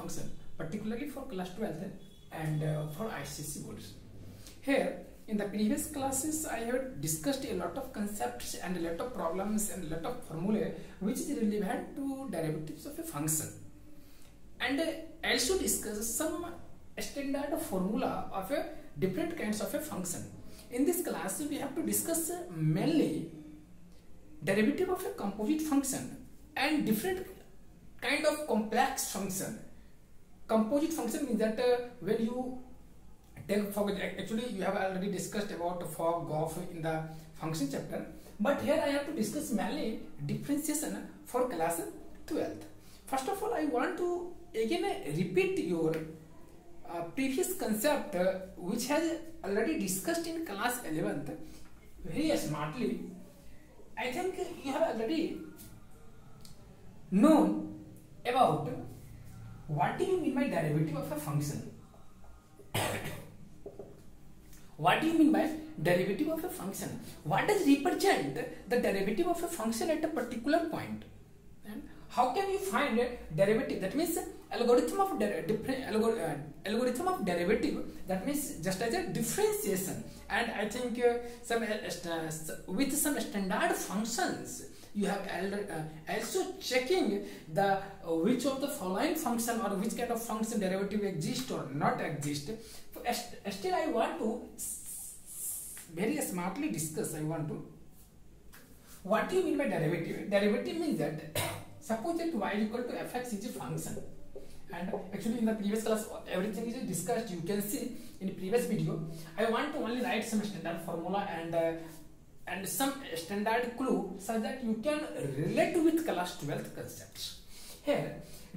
function particularly for class 12th and uh, for ICSE boards. Here in the previous classes I have discussed a lot of concepts and a lot of problems and a lot of formulae which is relevant to derivatives of a function and uh, also discuss some standard formula of a different kinds of a function. In this class we have to discuss uh, mainly derivative of a composite function and different kind of complex function. Composite function means that uh, when you take for actually you have already discussed about for Goff in the function chapter but here I have to discuss mainly differentiation for class 12th. First of all I want to again uh, repeat your uh, previous concept uh, which has already discussed in class 11th very smartly I think you have already known about what do you mean by derivative of a function? What do you mean by derivative of a function? What does represent the derivative of a function at a particular point? And how can you find a derivative? That means algorithm of different uh, algorithm of derivative that means just as a differentiation. And i think uh, some uh, with some standard functions you have uh, also checking the uh, which of the following function or which kind of function derivative exist or not exist. Still i want to very smartly discuss i want to what do you mean by derivative? Derivative means that suppose that y equal to fx is a function. And actually in the previous class everything is discussed. You can see in previous video i want to only write some standard formula and uh, and some standard clue so that you can relate with class 12th concepts here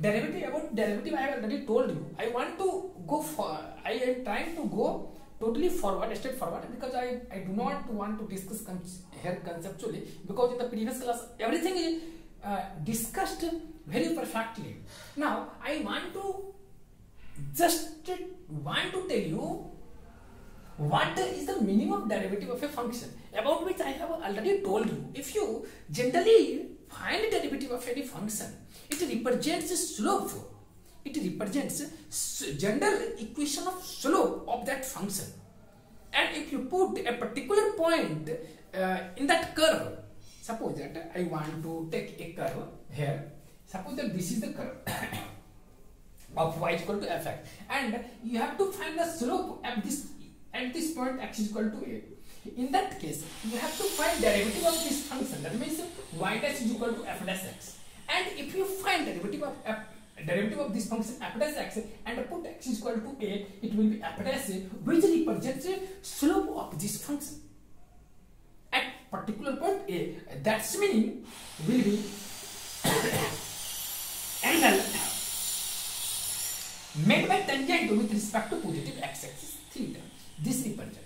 derivative about derivative i have already told you i want to go for i am trying to go totally forward straight forward because i i do not want to discuss here conceptually because in the previous class everything is uh, discussed very perfectly. Now, I want to just want to tell you what is the meaning of derivative of a function about which I have already told you. If you generally find the derivative of any function, it represents slope. It represents general equation of slope of that function. And if you put a particular point uh, in that curve, suppose that I want to take a curve here suppose that this is the curve of y equal to fx and you have to find the slope at this at this point x is equal to a. In that case you have to find derivative of this function. That means y dash is equal to f dash x. And if you find derivative of f derivative of this function f dash x and put x is equal to a it will be f dash a which represents slope of this function. At particular point a that's meaning will be angle made by tangent with respect to positive x-axis theta. This represent.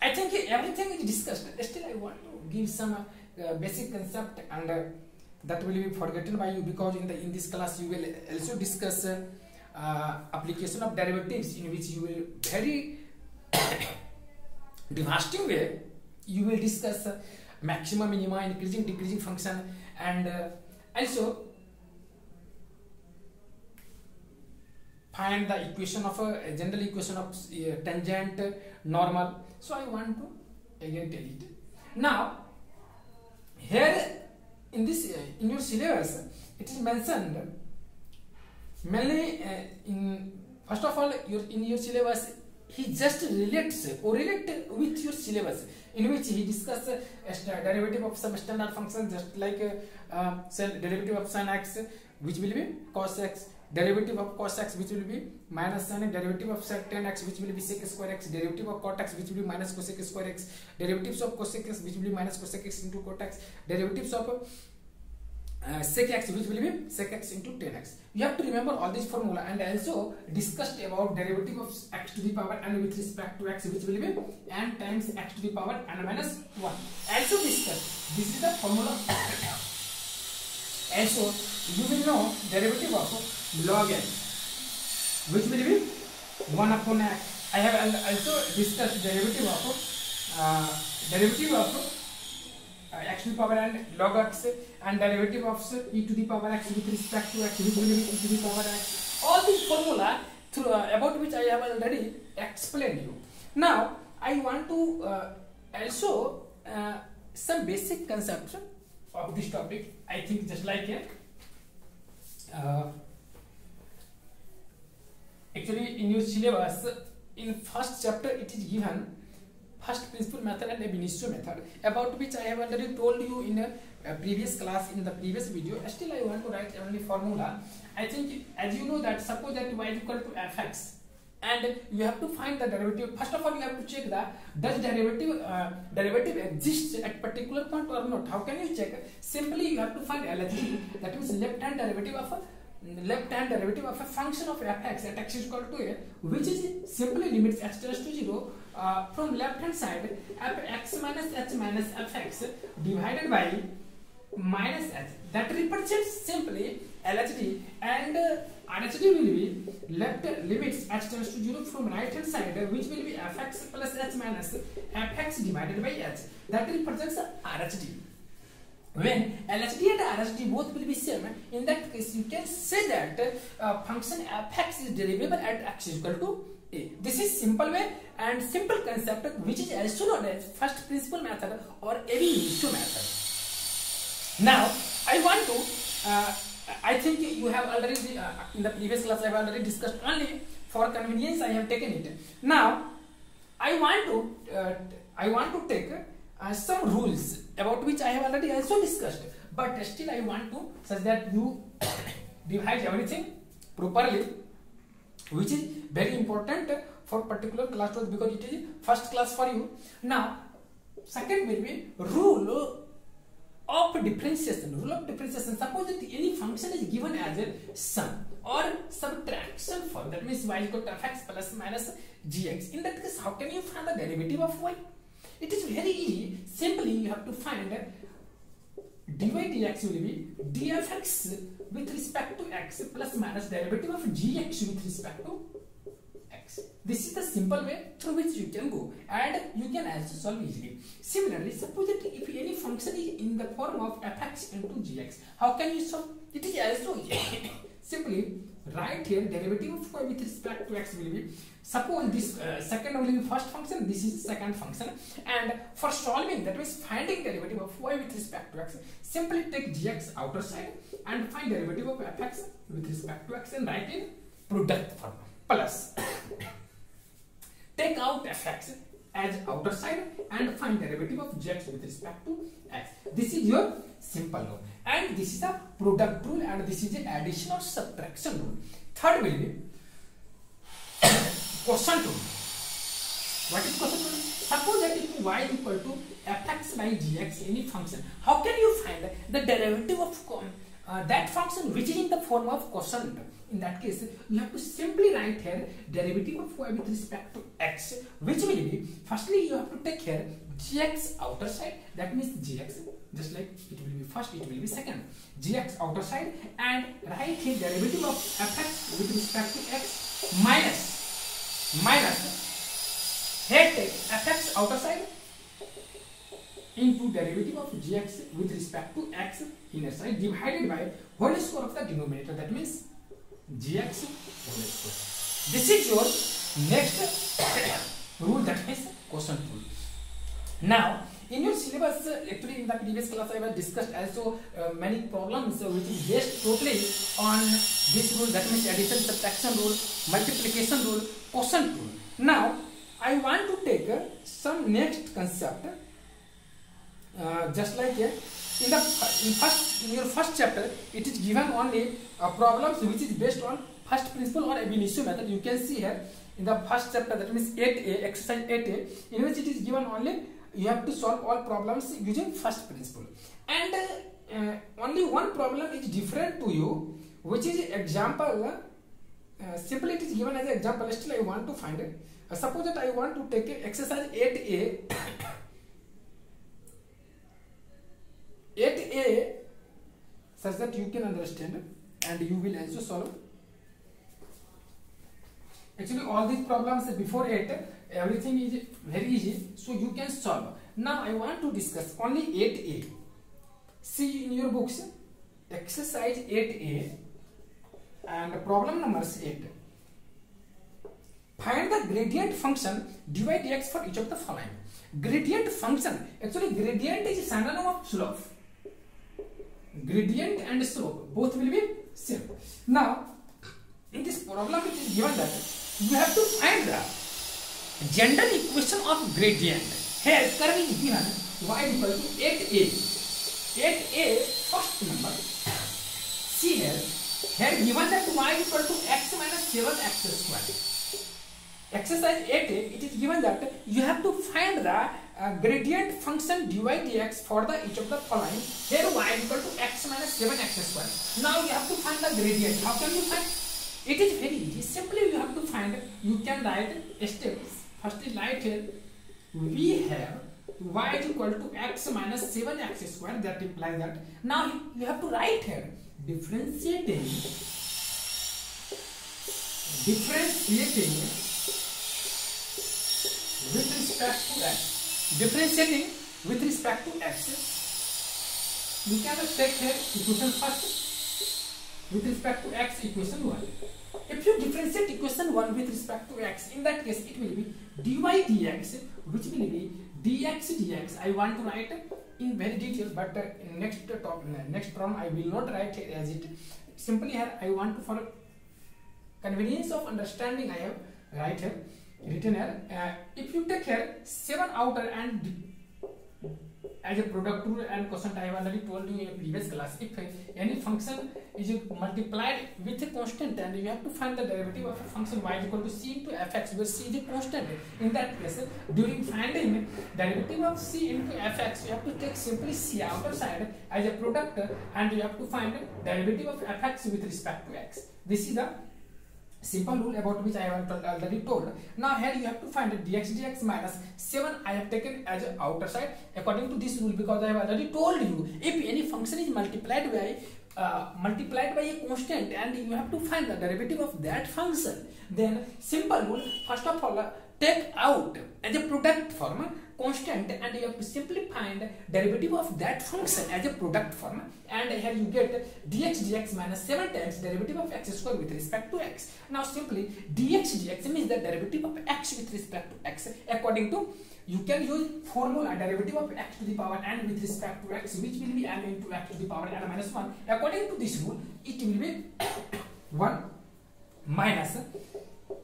I think everything is discussed. Still, I want to give some uh, basic concept, and uh, that will be forgotten by you because in the in this class you will also discuss uh, application of derivatives in which you will very devastating way you will discuss maximum, minima, increasing, decreasing function, and also find the equation of a, general equation of uh, tangent normal. So i want to again tell it. Now here in this uh, in your syllabus it is mentioned mainly uh, in first of all your in your syllabus he just relates correlate with your syllabus in which he discuss uh, derivative of some standard function just like uh, derivative of sin x which will be cos x derivative of cos x which will be minus sin derivative of sec tan x which will be sec square x derivative of cot x which will be minus cosec square x derivatives of cosec x which will be minus cosec x into cot x derivatives of uh, sec x which will be sec x into tan x you have to remember all this formula and also discussed about derivative of x to the power n with respect to x which will be n times x to the power n minus 1 also discussed this is the formula of log n which will be 1 upon x i have also discussed derivative of uh, derivative of uh, x to the power and log x and derivative of e to the power x with respect to x which will be e to the power x all these formula through, uh, about which I have already explained you now I want to uh, also uh, some basic concepts of this topic I think just like here uh, actually in your syllabus in first chapter it is given first principle method and ab initio method about which I have already told you in a, a, previous class in the previous video still I want to write only formula I think as you know that suppose that y is equal to fx and you have to find the derivative. First of all you have to check that does derivative uh, derivative exists at particular point or not? How can you check? Simply you have to find LHD that means left hand derivative of a left hand derivative of a function of fx at x is equal to a which is simply limits x tends to 0 uh, from left hand side fx minus h minus fx divided by minus h that represents simply LHD and uh, RHD will be left limits h tends to 0 from right hand side which will be fx plus h minus fx divided by h that represents RHD when LHD and RHD both will be same in that case you can say that uh, function fx is derivable at x is equal to a. This is simple way and simple concept which is also known as first principle method or ab method. Now I want to uh, I think you have already uh, in the previous class I have already discussed only for convenience I have taken it. Now I want to uh, I want to take uh, some rules about which I have already also discussed but still I want to such that you divide everything properly which is very important for particular class because it is first class for you. Now second will be rule of differentiation. Rule of differentiation. Suppose that any function is given as a sum or subtraction form. That means y equal to fx plus minus gx. In that case, how can you find the derivative of y? It is very easy. Simply, you have to find dy dx will be dfx with respect to x plus minus derivative of gx with respect to. This is the simple way through which you can go and you can also solve easily. Similarly, suppose that if any function is in the form of fx into gx, how can you solve? It is also simply write here derivative of y with respect to x will be suppose this uh, second will be first function this is second function and for solving that means finding derivative of y with respect to x simply take gx outer side and find derivative of fx with respect to x and write in product form plus take out fx as outer side and find derivative of gx with respect to x. This is your simple rule. and this is a product rule and this is the addition or subtraction rule. Third will be quotient rule. What is quotient rule? Suppose that if y equal to fx by gx any function how can you find the derivative of uh, that function which is in the form of quotient in that case you have to simply write here derivative of y with respect to x which will be firstly you have to take here gx outer side. That means gx just like it will be first it will be second. gx outer side and write here derivative of fx with respect to x minus minus here take fx outer side into derivative of gx with respect to x inner side divided by whole square of the denominator. That means gx whole square this is your next rule that is quotient rule now in your syllabus actually in the previous class i have discussed also uh, many problems uh, which is based totally on this rule that means addition subtraction rule multiplication rule quotient rule now i want to take uh, some next concept uh, just like here in the in first in your first chapter it is given only uh, problems which is based on first principle or ab initio method you can see here in the first chapter that means 8a exercise 8a in which it is given only you have to solve all problems using first principle and uh, uh, only one problem is different to you which is example uh, simply it is given as an example still i want to find it uh, suppose that i want to take exercise 8a 8a such that you can understand and you will also solve actually all these problems before 8 everything is very easy so you can solve now i want to discuss only 8a see in your books exercise 8a and problem numbers 8 find the gradient function dy dx for each of the following gradient function actually gradient is synonym of slope gradient and slope both will be same now in this problem it is given that you have to find the general equation of gradient here curve is given y equal to 8a 8a first number see here here given that y equal to x minus 7x square exercise 8a it is given that you have to find the uh, gradient function dy dx for the each of the following here y equal to x minus 7x square now you have to find the gradient how can you find it is very easy simply you have to find you can write steps first write here we have y is equal to x minus 7x square that implies that now you have to write here differentiating differentiating with respect to x differentiating with respect to x you can take here equation first with respect to x equation 1 if you differentiate equation 1 with respect to x in that case it will be dy dx which will be dx dx i want to write in very detail but uh, next uh, top, next term i will not write it as it simply here i want to for convenience of understanding i have write here written here uh, if you take here 7 outer and as a product rule and constant I have already told you in a previous class if any function is multiplied with a constant and you have to find the derivative of a function y is equal to c into fx where c is a constant. In that case during finding derivative of c into fx you have to take simply c outer side as a product and you have to find the derivative of fx with respect to x. This is the simple rule about which I have already told. Now here you have to find dx dx minus 7 I have taken as outer side according to this rule because I have already told you if any function is multiplied by uh, multiplied by a constant and you have to find the derivative of that function then simple rule first of all uh, take out as a product form constant and you have to simply find derivative of that function as a product form. And here you get dx dx minus 7 times derivative of x square with respect to x. Now simply dx dx means the derivative of x with respect to x. According to you can use formula derivative of x to the power n with respect to x which will be n into x to the power n minus 1 according to this rule it will be 1 minus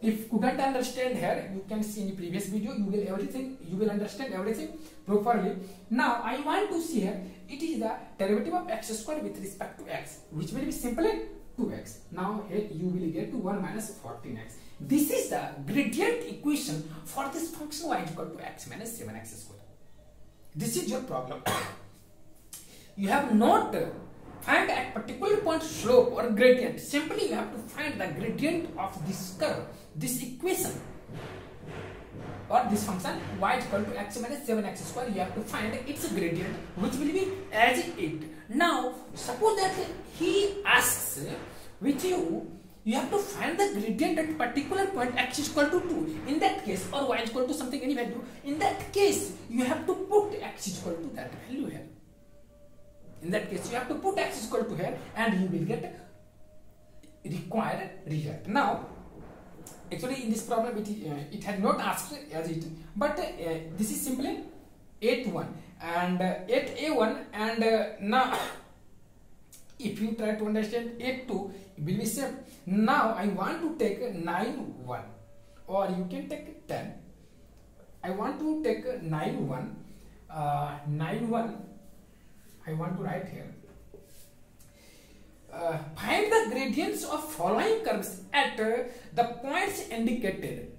if you couldn't understand here you can see in the previous video you will everything you will understand everything properly. Now i want to see here it is the derivative of x square with respect to x which will be simply 2x now here you will get to 1 minus 14x this is the gradient equation for this function y equal to x minus 7x square this is your problem. You have not find at particular point slope or gradient simply you have to find the gradient of this curve this equation. Or this function y is equal to x minus 7x square you have to find its gradient which will be as it. Now suppose that he asks with you you have to find the gradient at particular point x is equal to 2 in that case or y is equal to something any value. In that case you have to put x is equal to that value here in that case, you have to put x is equal to here and you will get required result. Now, actually in this problem it, uh, it had not asked as it, but uh, this is simply 8-1 and uh, 8a1 and uh, now if you try to understand 8-2 it will be same. Now I want to take 9-1 or you can take 10. I want to take 9-1, 9-1 I want to write here. Uh, find the gradients of following curves at uh, the points indicated.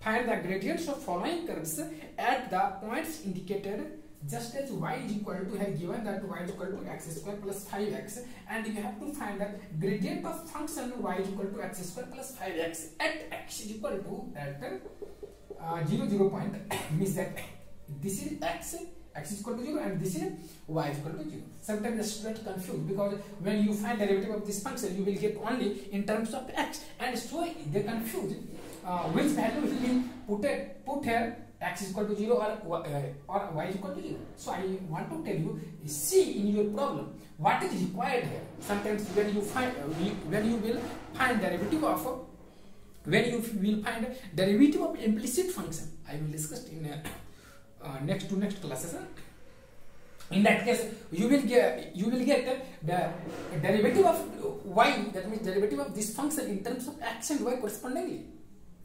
Find the gradients of following curves at the points indicated just as y is equal to have given that y is equal to x square plus 5x and you have to find the gradient of function y is equal to x square plus 5x at x is equal to at uh, 0 0 point means that this is x x is equal to 0 and this is y is equal to 0. Sometimes the student confused because when you find derivative of this function you will get only in terms of x. And so they confuse uh, which value will be put it, put here x is equal to 0 or uh, or y is equal to 0 so i want to tell you see in your problem what is required here? Sometimes when you find uh, when you will find derivative of when you will find derivative of implicit function i will discuss in uh, uh, next to next classes in that case you will get you will get the derivative of y that means derivative of this function in terms of x and y correspondingly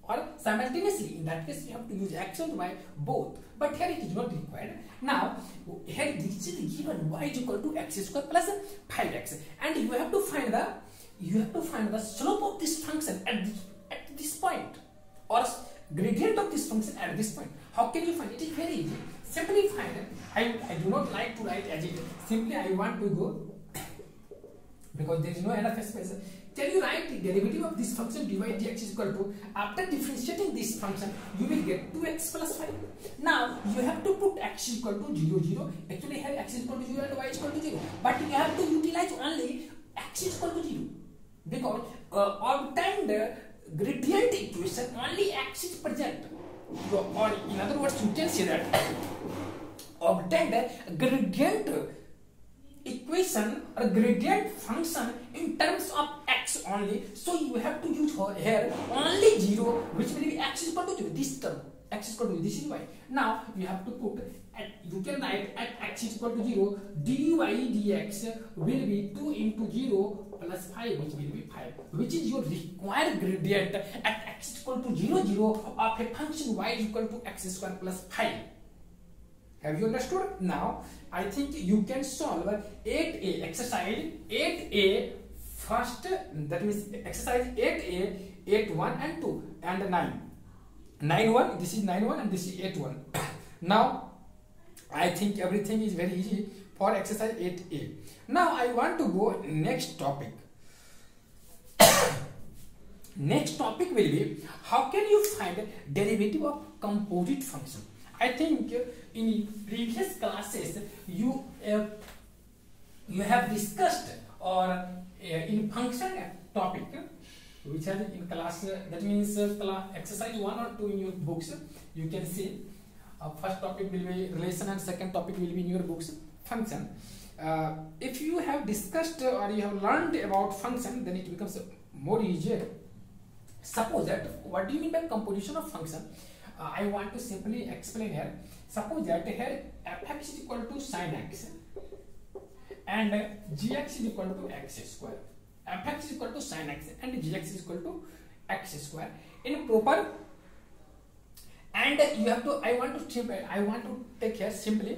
or simultaneously. In that case you have to use x and y both. But here it is not required. Now here this is given y is equal to x square plus 5x and you have to find the you have to find the slope of this function at this, at this point or gradient of this function at this point how can you find it is very easy. Simply find I, I do not like to write as it simply I want to go because there is no enough space. Can you write the derivative of this function dy dx is equal to after differentiating this function you will get 2x plus 5 now you have to put x is equal to 0 0 actually here x is equal to 0 and y is equal to 0 but you have to utilize only x is equal to 0 because uh, obtained gradient equation only x is present or in other words you can say that obtained gradient equation or gradient function in terms of x only so you have to use here only 0 which will be x is equal to 0 this term x is equal to this is why now you have to put at you can write at x is equal to 0 dy dx will be 2 into 0 plus 5 which will be 5 which is your required gradient at x is equal to 0 0 of a function y is equal to x square plus 5 have you understood? Now i think you can solve 8a exercise 8a first that means exercise 8a 8 1 and 2 and 9 9 1 this is 9 1 and this is 8 1 now i think everything is very easy for exercise 8a now i want to go next topic. Next topic will be how can you find derivative of composite function? I think in previous classes you uh, you have discussed or uh, in function topic which are in class that means uh, exercise 1 or 2 in your books you can see uh, first topic will be relation and second topic will be in your books function uh, if you have discussed or you have learned about function then it becomes more easier suppose that what do you mean by composition of function uh, i want to simply explain here suppose that here fx is equal to sine x and gx is equal to x square fx is equal to sine x and gx is equal to x square in proper and you have to i want to i want to take here simply.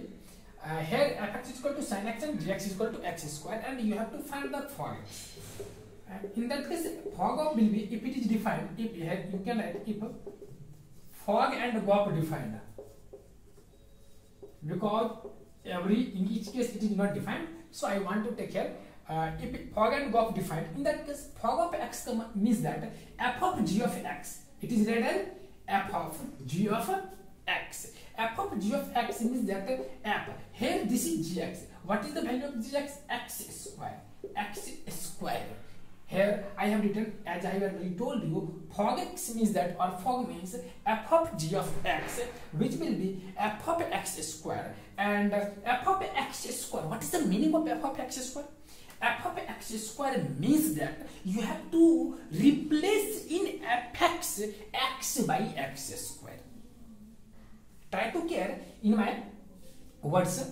Uh, here fx is equal to sine x and gx is equal to x square and you have to find the fog in that case fog of will be if it is defined if here you can write if fog and gop defined. Because every in each case it is not defined. So i want to take here uh, if fog and gop defined in that case fog of x comma means that f of g of x it is written f of g of x. F of g of x means that f here this is gx what is the value of gx x? Square. X square. Here I have written as I already told you fog x means that or fog means f of g of x which will be f of x square. And f of x square. What is the meaning of f of x square f of x square means that you have to replace in fx x by x square try to care in my words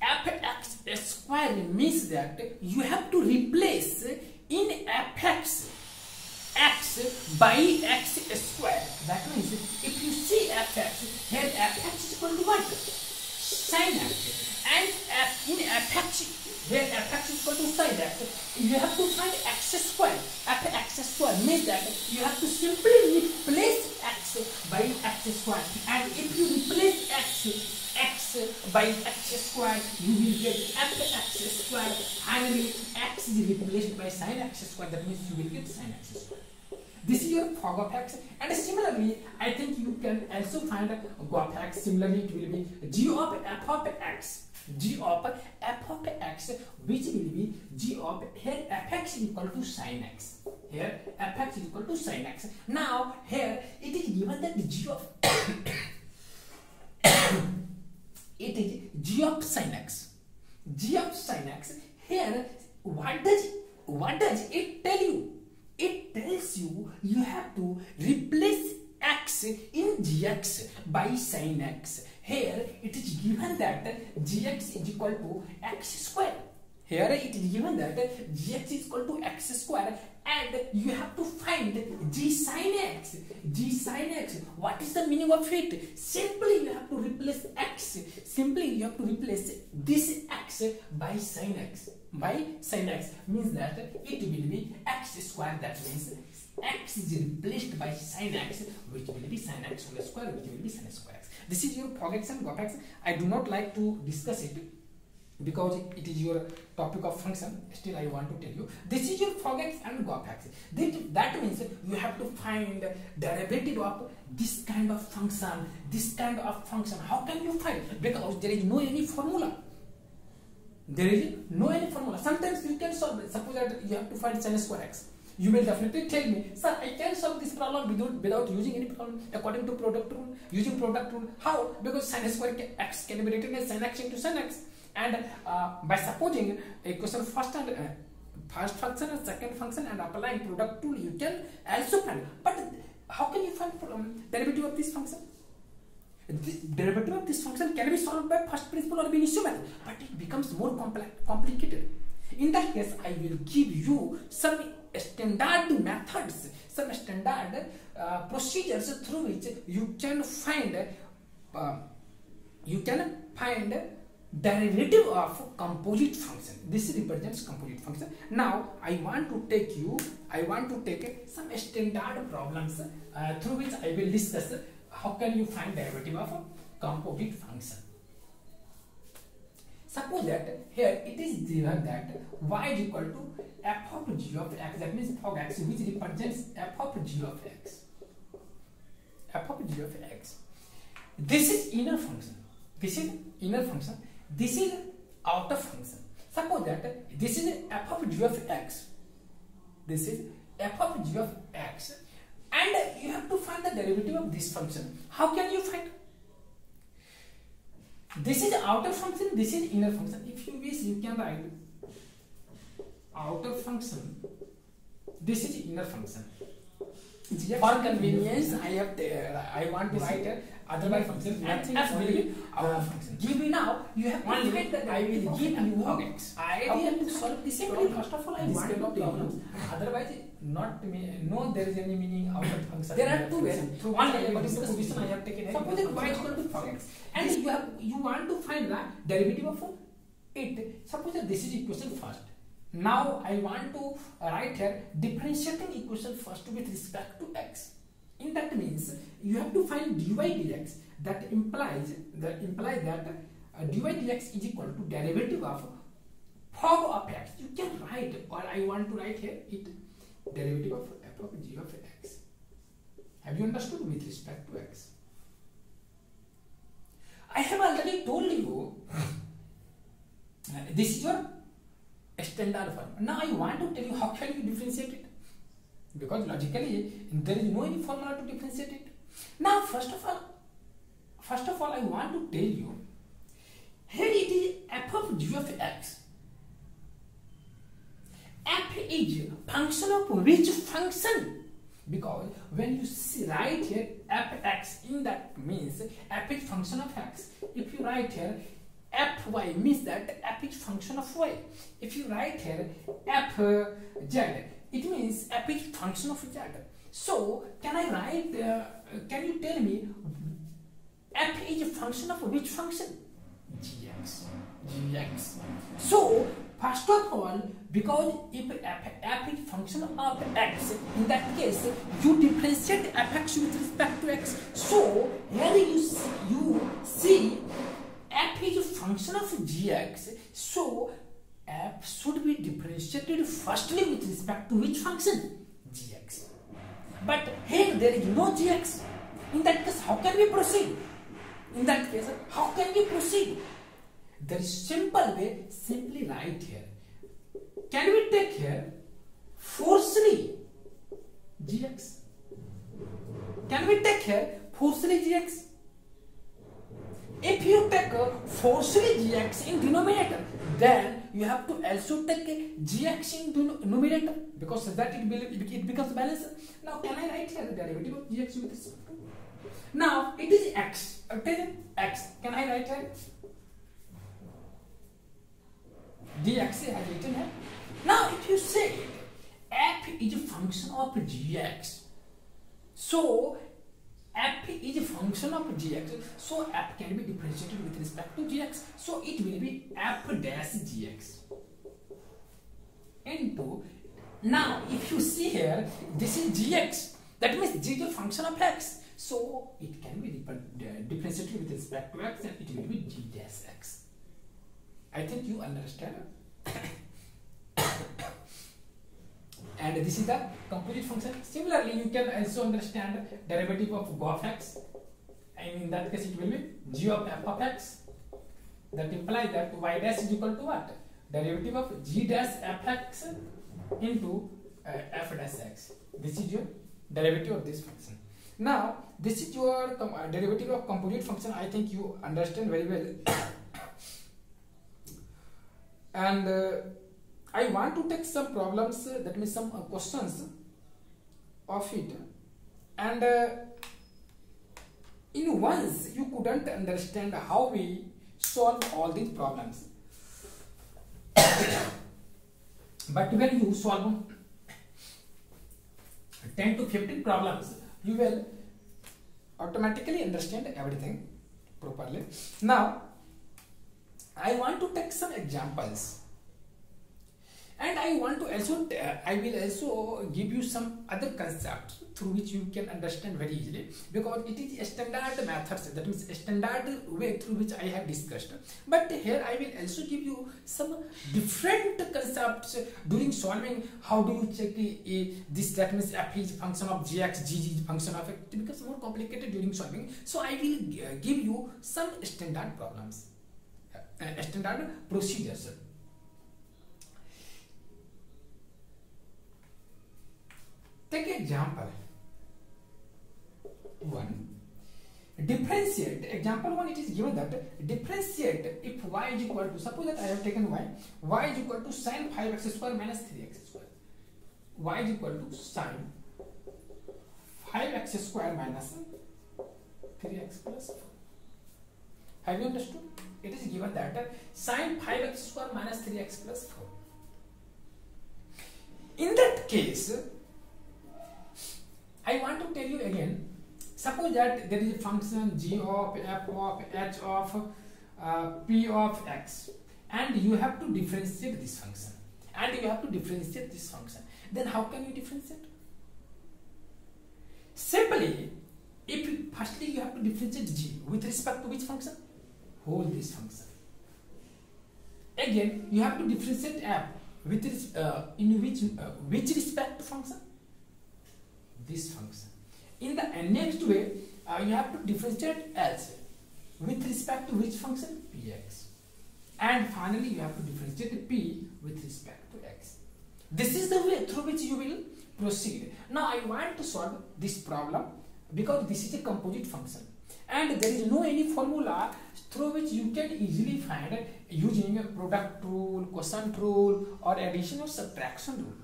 fx square means that you have to replace in fx x by x square. That means if you see fx, here fx is equal to what? Sin x. And f, in fx, here fx is equal to x. You have to find x square. fx square means that you have to simply replace x by x square. And if you replace x x by x square you will get fx square finally x is replaced by sine x square that means you will get sine x square this is your fog of x and similarly i think you can also find g of x similarly it will be g of f of x g of f of x which will be g of here fx is equal to sin x here fx is equal to sin x. Now here it is given that g of it is g of sin x. g of sin x. Here what does what does it tell you? It tells you you have to replace x in gx by sin x. Here it is given that gx is equal to x square. Here it is given that gx is equal to x square and you have to find g sin x. g sin x. What is the meaning of it? Simply you have to replace x. Simply you have to replace this x by sin x. By sin x means that it will be x square. That means x is replaced by sin x which will be sin x whole square which will be sin square. This is your fog x and gof x. I do not like to discuss it because it is your topic of function. Still I want to tell you this is your fog x and gof x that, that means you have to find derivative of this kind of function this kind of function. How can you find? Because there is no any formula. There is no any formula. Sometimes you can solve it. Suppose that you have to find sin square x you will definitely tell me sir i can solve this problem without without using any problem according to product rule using product rule. How? Because sin square x can be written as sin x into sin x. And uh, by supposing equation first and uh, first function and second function and applying product rule, you can also find. But how can you find um, derivative of this function? Derivative of this function can be solved by first principle or initial method but it becomes more complex complicated. In that case i will give you some standard methods some standard uh, procedures through which you can find uh, you can find derivative of composite function. This represents composite function. Now i want to take you i want to take some standard problems uh, through which i will discuss how can you find derivative of a composite function suppose that here it is given that y is equal to f of g of x that means f of x which represents f of g of x f of g of x this is inner function this is inner function this is outer function. Suppose that this is f of g of x. This is f of g of x. And you have to find the derivative of this function. How can you find? This is outer function, this is inner function. If you wish, you can write outer function. This is inner function. For convenience, I have to, I want to write a otherwise function. Nothing f will be our function. Uh, give me now. You have one limit that i will give you okay. i have to solve this problem first of all i want to problems otherwise not no there is any meaning out of function. There are two ways. Through one according to the position i have taken suppose that y is equal to x and you have you want to find the derivative of it suppose that this is equation first. Now i want to write here differentiating equation first with respect to x. In that means you have to find dy dx that implies that implies that uh, dy dx is equal to derivative of fog of x. You can write or I want to write here it derivative of f of g of x. Have you understood with respect to x? I have already told you uh, this is your standard form. Now I want to tell you how can you differentiate it because logically there is no any formula to differentiate it. Now first of all, first of all I want to tell you here it is f of g of x. f is function of which function? Because when you see write here fx in that means f is function of x. If you write here fy means that f is function of y. If you write here fz it means f is function of z. So can I write, uh, can you tell me f is a function of which function? gx. gx. So first of all, because if f, f is function of x, in that case you differentiate fx with respect to x. So here you see, you see f is a function of gx. So f should be differentiated firstly with respect to which function? gx. But here there is no gx. In that case, how can we proceed? In that case, how can we proceed? There is simple way, simply write here. Can we take here? Firstly, gx. Can we take here forcefully gx? If you take a forcefully gx in denominator, then you have to also take gx in numerator because that it, it becomes balanced. Now can I write here the derivative of gx with this? Now it is x. Okay, x. Can I write here? Dx have written here. Now if you say f is a function of gx, so f is a function of gx, so f can be differentiated with respect to gx, so it will be f dash gx into now if you see here this is gx that means g is a function of x. So it can be uh, differentiated with respect to x and it will be g dash x I think you understand. and this is the composite function. Similarly, you can also understand derivative of g of x. And in that case, it will be g of f of x. That implies that y dash is equal to what? Derivative of g dash f x into uh, f dash x. This is your derivative of this function. Now, this is your uh, derivative of composite function. I think you understand very well. And uh, I want to take some problems uh, that means some uh, questions of it. And uh, in once you couldn't understand how we solve all these problems. But when you solve 10 to 15 problems you will automatically understand everything properly. Now I want to take some examples. And I want to also uh, I will also give you some other concepts through which you can understand very easily. Because it is a standard methods that means a standard way through which I have discussed. But here I will also give you some different concepts during solving. How do you check a, this that means f is function of gx g is function of it becomes more complicated during solving. So I will uh, give you some standard problems uh, standard procedures. Take example. One. Differentiate. Example one, it is given that differentiate if y is equal to, suppose that I have taken y, y is equal to sine 5x square minus 3x square. y is equal to sine 5x square minus 3x plus 4. Have you understood? It is given that uh, sine 5x square minus 3x plus 4. In that case, I want to tell you again, suppose that there is a function g of f of h of uh, p of x and you have to differentiate this function and you have to differentiate this function. Then how can you differentiate? Simply, if firstly you have to differentiate g with respect to which function? Hold this function. Again, you have to differentiate f with this, uh, in which uh, which respect function? This function. In the next way, uh, you have to differentiate else with respect to which function? px. And finally, you have to differentiate p with respect to x. This is the way through which you will proceed. Now, I want to solve this problem because this is a composite function and there is no any formula through which you can easily find using a product rule, quotient rule or addition or subtraction rule.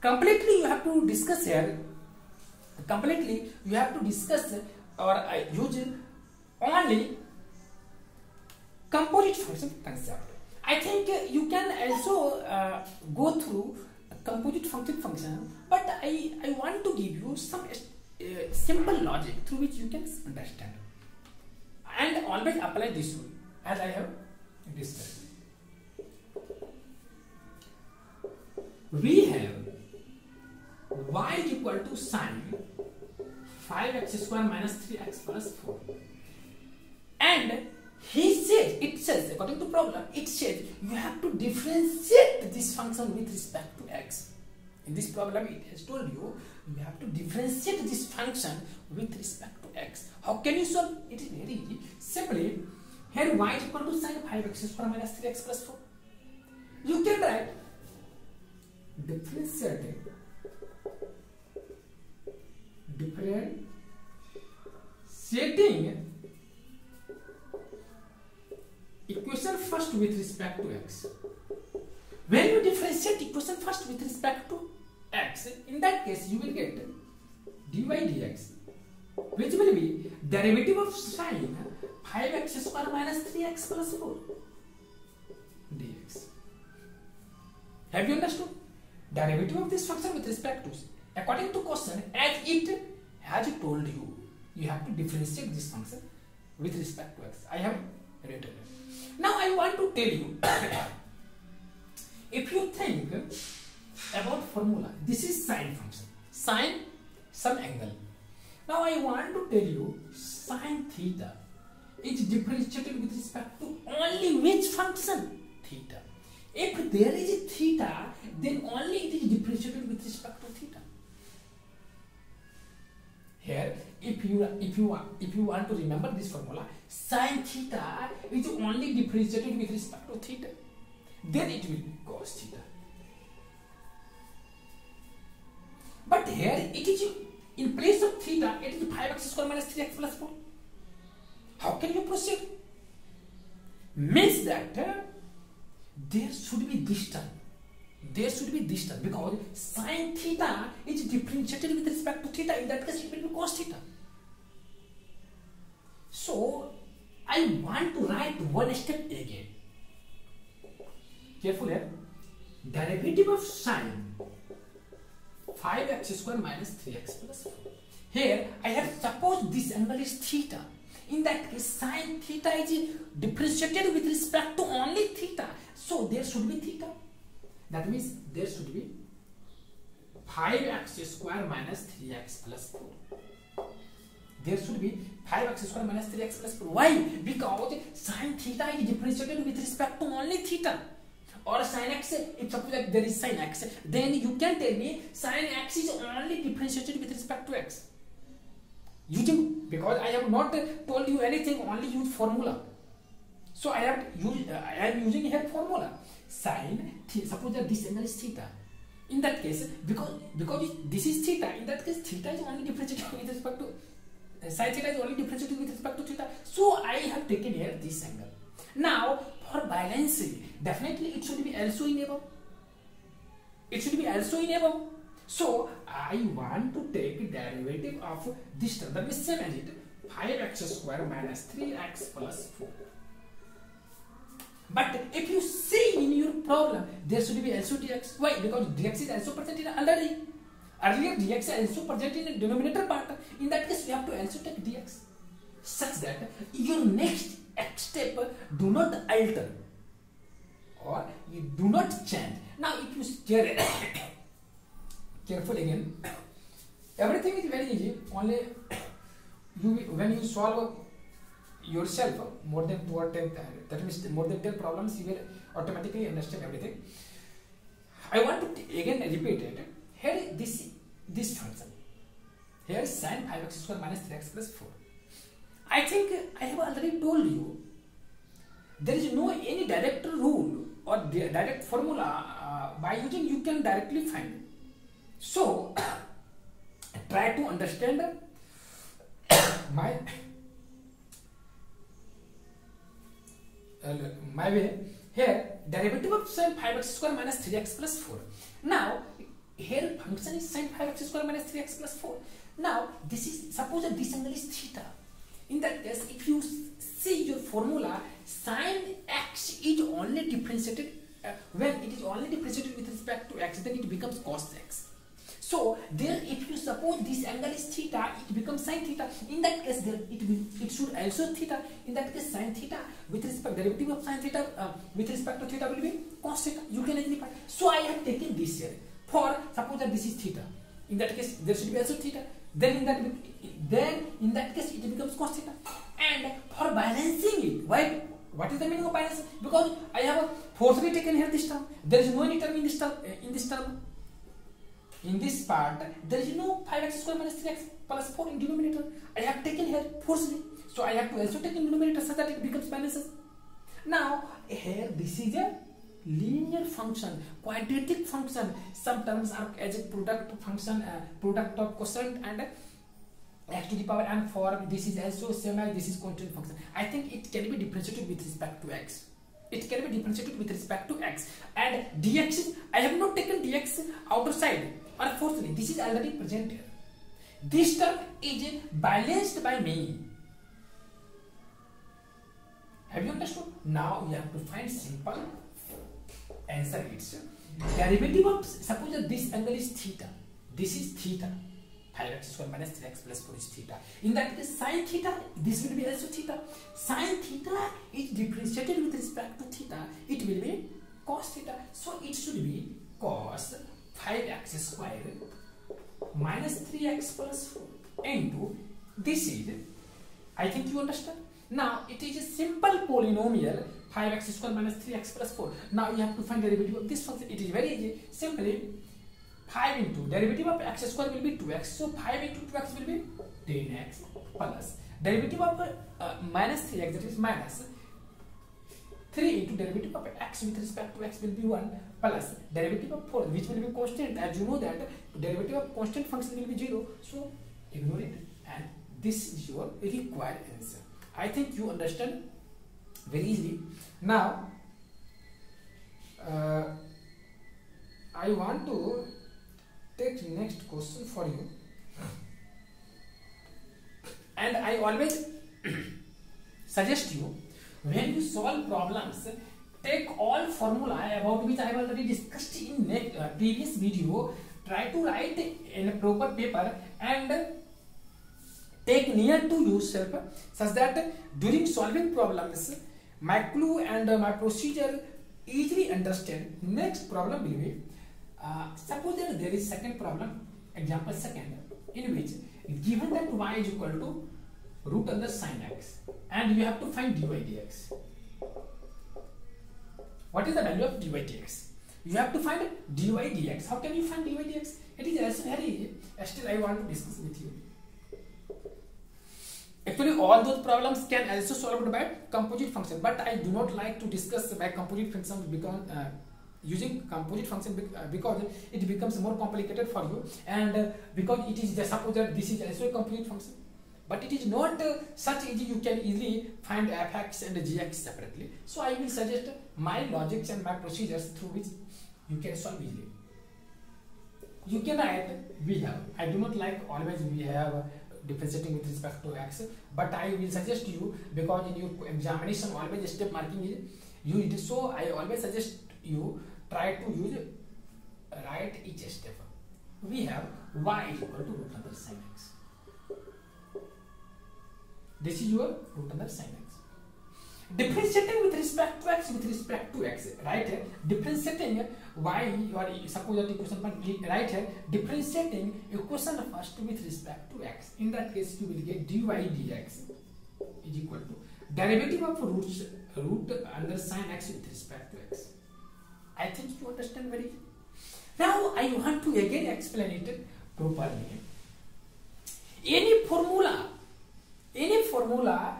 Completely you have to discuss here, completely you have to discuss or uh, use only composite function concept. I think you can also uh, go through composite function function but I, I want to give you some uh, simple logic through which you can understand and always apply this rule. As I have discussed. We have y is equal to sine 5x square minus 3x plus 4 and he says it says according to problem it says you have to differentiate this function with respect to x. In this problem it has told you you have to differentiate this function with respect x. How can you solve? It is very easy. Simply, here y is equal to sine 5x square minus 3x plus 4. You can write differentiate differentiating equation first with respect to x. When you differentiate equation first with respect to x, in that case you will get dy dx, which will be derivative of sine 5x square minus 3x plus 4 dx. Have you understood? Derivative of this function with respect to, according to question, as it has told you, you have to differentiate this function with respect to x. I have written it. Now I want to tell you, if you think about formula, this is sine function, sine some angle. Now I want to tell you sine theta is differentiated with respect to only which function? Theta. If there is a theta, then only it is differentiated with respect to theta. Here, if you if you if you want to remember this formula, sine theta is only differentiated with respect to theta. Then it will be cos theta. But here it is in place of theta, it is 5x square minus 3x plus 4. How can you proceed? Means that uh, there should be this term. There should be this term because sine theta is differentiated with respect to theta. In that case, it will be cos theta. So, I want to write one step again. Careful here. Derivative of sine 5x square minus 3x plus 4. Here, I have supposed this angle is theta. In that case, sine theta is differentiated with respect to only theta. So, there should be theta. That means there should be 5x square minus 3x plus 4. There should be 5x square minus 3x plus 4. Why? Because sine theta is differentiated with respect to only theta. Or sine x, if suppose that there is sine x, then you can tell me sine x is only differentiated with respect to x. Using, because I have not told you anything, only use formula. So I have used, uh, I am using here formula. Sine, suppose that this angle is theta. In that case, because because this is theta, in that case theta is only differentiated with respect to uh, sine theta is only differentiated with respect to theta. So I have taken here this angle. Now for balancing, definitely it should be also in above. It should be also in above. So I want to take derivative of this term. That means same as it. 5x square minus 3x plus 4. But if you see in your problem, there should be also dx. Why? Because dx is also present in already. Earlier dx is also present in the denominator part. In that case, you have to also take dx. Such that your next step do not alter or you do not change. Now if you stare careful again, everything is very easy. Only you when you solve yourself more than two or ten uh, that means more than ten problems you will automatically understand everything. I want to again repeat it. Here this this function. Here sine 5x square minus 3x plus 4. I think I have already told you there is no any direct rule or direct formula uh, by using you can directly find. So try to understand my uh, my way. Here derivative of sine 5x square minus 3x plus 4 now here function is sine 5x square minus 3x plus 4 now this is suppose that this angle is theta in that case if you see your formula sine x is only differentiated uh, when it is only differentiated with respect to x then it becomes cos x. So there if you suppose this angle is theta it becomes sine theta. In that case there it will it should also theta. In that case sine theta with respect derivative of sine theta uh, with respect to theta will be cos theta. You can find. So i have taken this here. For suppose that this is theta. In that case there should be also theta then in that then in that case it becomes cos theta and for balancing it why what is the meaning of balance because i have a forcibly taken here this term there is no any term in this term uh, in this term in this part there is no 5x square minus 3x plus 4 in denominator i have taken here forcibly so i have to also take in denominator so that it becomes balances now here this is a linear function quadratic function. Sometimes are as a product function uh, product of quotient and x to the power n for this is also same as this is constant function. I think it can be differentiated with respect to x. It can be differentiated with respect to x. And dx i have not taken dx outer side. Unfortunately this is already present here. This term is balanced by me. Have you understood? Now you have to find simple answer it's derivative of suppose that this angle is theta this is theta 5x square minus 3x plus 4 is theta. In that case, sine theta, this will be also theta. Sine theta is differentiated with respect to theta. It will be cos theta. So it should be cos 5x square minus 3x plus 4 into this is, I think you understand. Now it is a simple polynomial 5x square minus 3x plus 4. Now you have to find derivative of this function. It is very easy. Simply 5 into derivative of x square will be 2x. So 5 into 2x will be 10x plus derivative of uh, minus 3x that is minus 3 into derivative of x with respect to x will be 1 plus derivative of 4 which will be constant as you know that derivative of constant function will be 0 so ignore it and this is your required answer I think you understand very easily now uh, I want to take next question for you and i always suggest you when you solve problems take all formula about which i have already discussed in next, uh, previous video try to write in a proper paper and take near to yourself such that during solving problems my clue and uh, my procedure easily understand next problem will be uh, suppose that there is second problem, example second, in which given that y is equal to root under sine x and you have to find dy dx. What is the value of dy dx? You have to find dy dx. How can you find dy dx? It is also very. Still, I want to discuss with you. Actually, all those problems can also solved by composite function, but I do not like to discuss by composite function because uh, using composite function uh, because it becomes more complicated for you and uh, because it is just suppose that this is also a composite function but it is not uh, such easy you can easily find fx and gx separately. So i will suggest my logics and my procedures through which you can solve easily. You can write we have i do not like always we have differentiating with respect to x but i will suggest you because in your examination always step marking is used so i always suggest you try to use right each step. We have y is equal to root under sine x. This is your root under sine x. Differentiating with respect to x with respect to x, right. Differentiating y, you are suppose that equation one right here. Differentiating equation first with respect to x. In that case, you will get dy dx is equal to derivative of roots root under sine x with respect to x. I think you understand very well. Now I want to again explain it properly. Any formula, any formula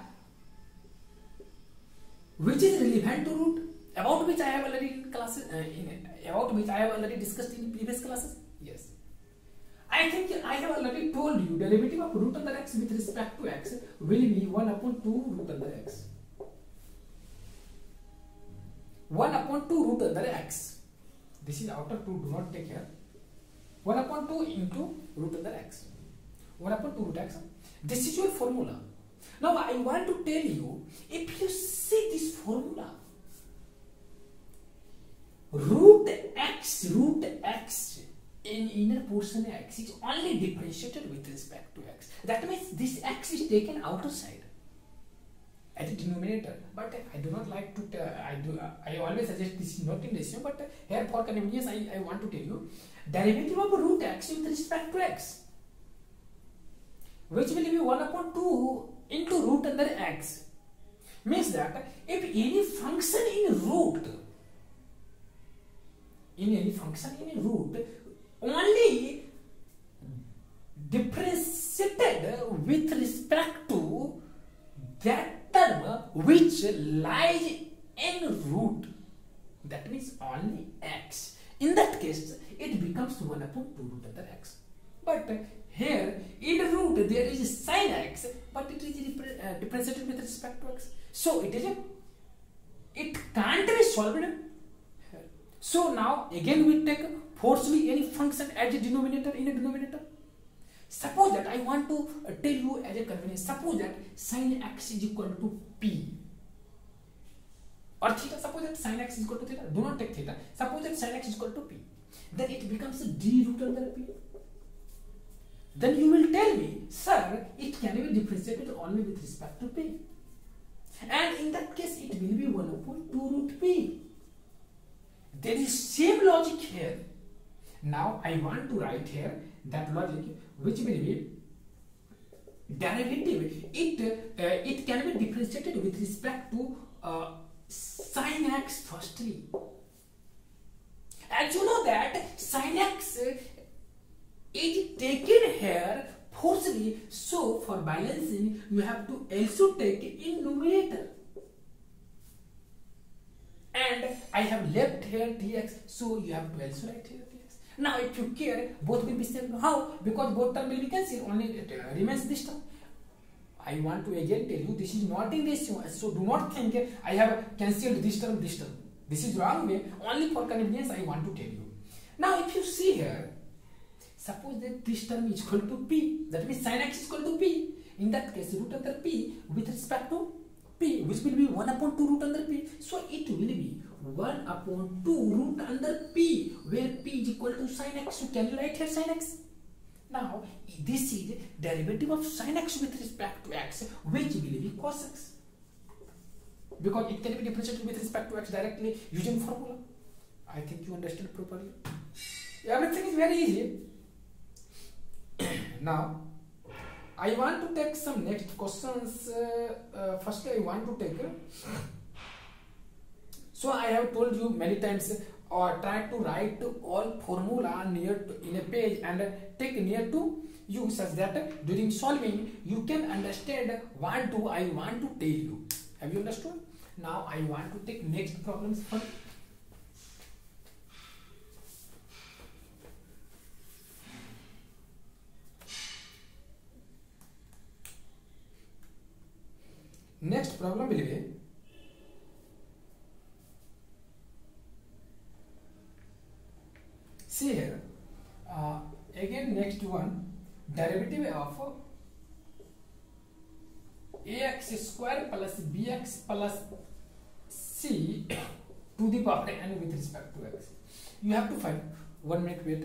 which is relevant to root, about which I have already in classes, uh, in, about which I have already discussed in previous classes. Yes. I think I have already told you derivative of root under x with respect to x will be 1 upon 2 root under x. 1 upon 2 root under x. This is outer 2, do not take care. 1 upon 2 into root under x. 1 upon 2 root x. This is your formula. Now I want to tell you, if you see this formula, root x, root x in inner portion of x is only differentiated with respect to x. That means this x is taken outer side at the denominator but I do not like to uh, I do uh, I always suggest this is not in ratio but uh, here for convenience I, I want to tell you derivative of root x with respect to x which will be 1 upon 2 into root under x means that if any function in root in any function in root only differentiated with respect to that term which lies in root that means only x in that case it becomes 1 upon 2 root under x but here in root there is sine x, but it is uh, differentiated with respect to x. So it is a, it can't be solved. So now again we take forcefully any function as a denominator in a denominator. Suppose that I want to uh, tell you as a convenience. Suppose that sin x is equal to p or theta. Suppose that sin x is equal to theta. Do not take theta. Suppose that sin x is equal to p. Then it becomes d root under p. Then you will tell me, sir, it can be differentiated only with respect to p. And in that case, it will be 1 upon 2 root p. There is same logic here. Now I want to write here that logic which will be derivative. It uh, it can be differentiated with respect to uh, sin x firstly. As you know that sin x is taken here forcibly. So for balancing, you have to also take in numerator. And I have left here dx, so you have to also write here dx. Now if you care, both will be same. How? Because both term will be cancelled, only it uh, remains this term. I want to again tell you this is not in ratio, so do not think I have cancelled this term, this term. This is wrong way, only for convenience I want to tell you. Now if you see here, Suppose that this term is equal to p, that means sin x is equal to p. In that case, root under p with respect to p, which will be 1 upon 2 root under p. So it will be 1 upon 2 root under p, where p is equal to sin x. So can you write here sin x? Now, this is derivative of sin x with respect to x, which will be cos x. Because it can be differentiated with respect to x directly using formula. I think you understand properly. Everything is very easy. now I want to take some next questions uh, uh, firstly I want to take so I have told you many times or uh, try to write all formula near to, in a page and take near to you such that during solving you can understand what do I want to tell you. Have you understood? Now I want to take next problems for next problem believe see here again next one derivative of a x square plus b x plus c to the power n with respect to x you have to find one minute wait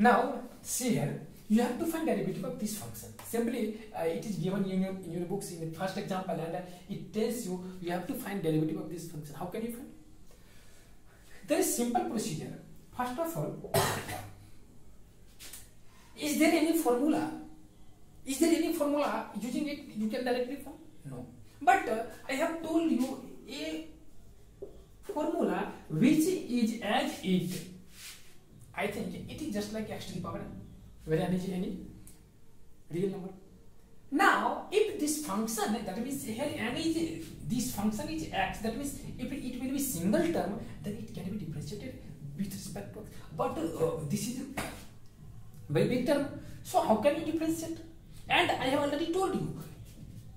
Now, see here, you have to find derivative of this function. Simply, uh, it is given in your, in your books in the first example and uh, it tells you you have to find derivative of this function. How can you find? There is simple procedure. First of all, is there any formula? Is there any formula using it you can directly find? No. But uh, I have told you a formula which is as it I think it is just like x to the power n, where n is any real number. Now, if this function, that means here n is, this function is x, that means if it, will be single term, then it can be differentiated with respect to x. But uh, this is very big term. So how can you differentiate? And I have already told you,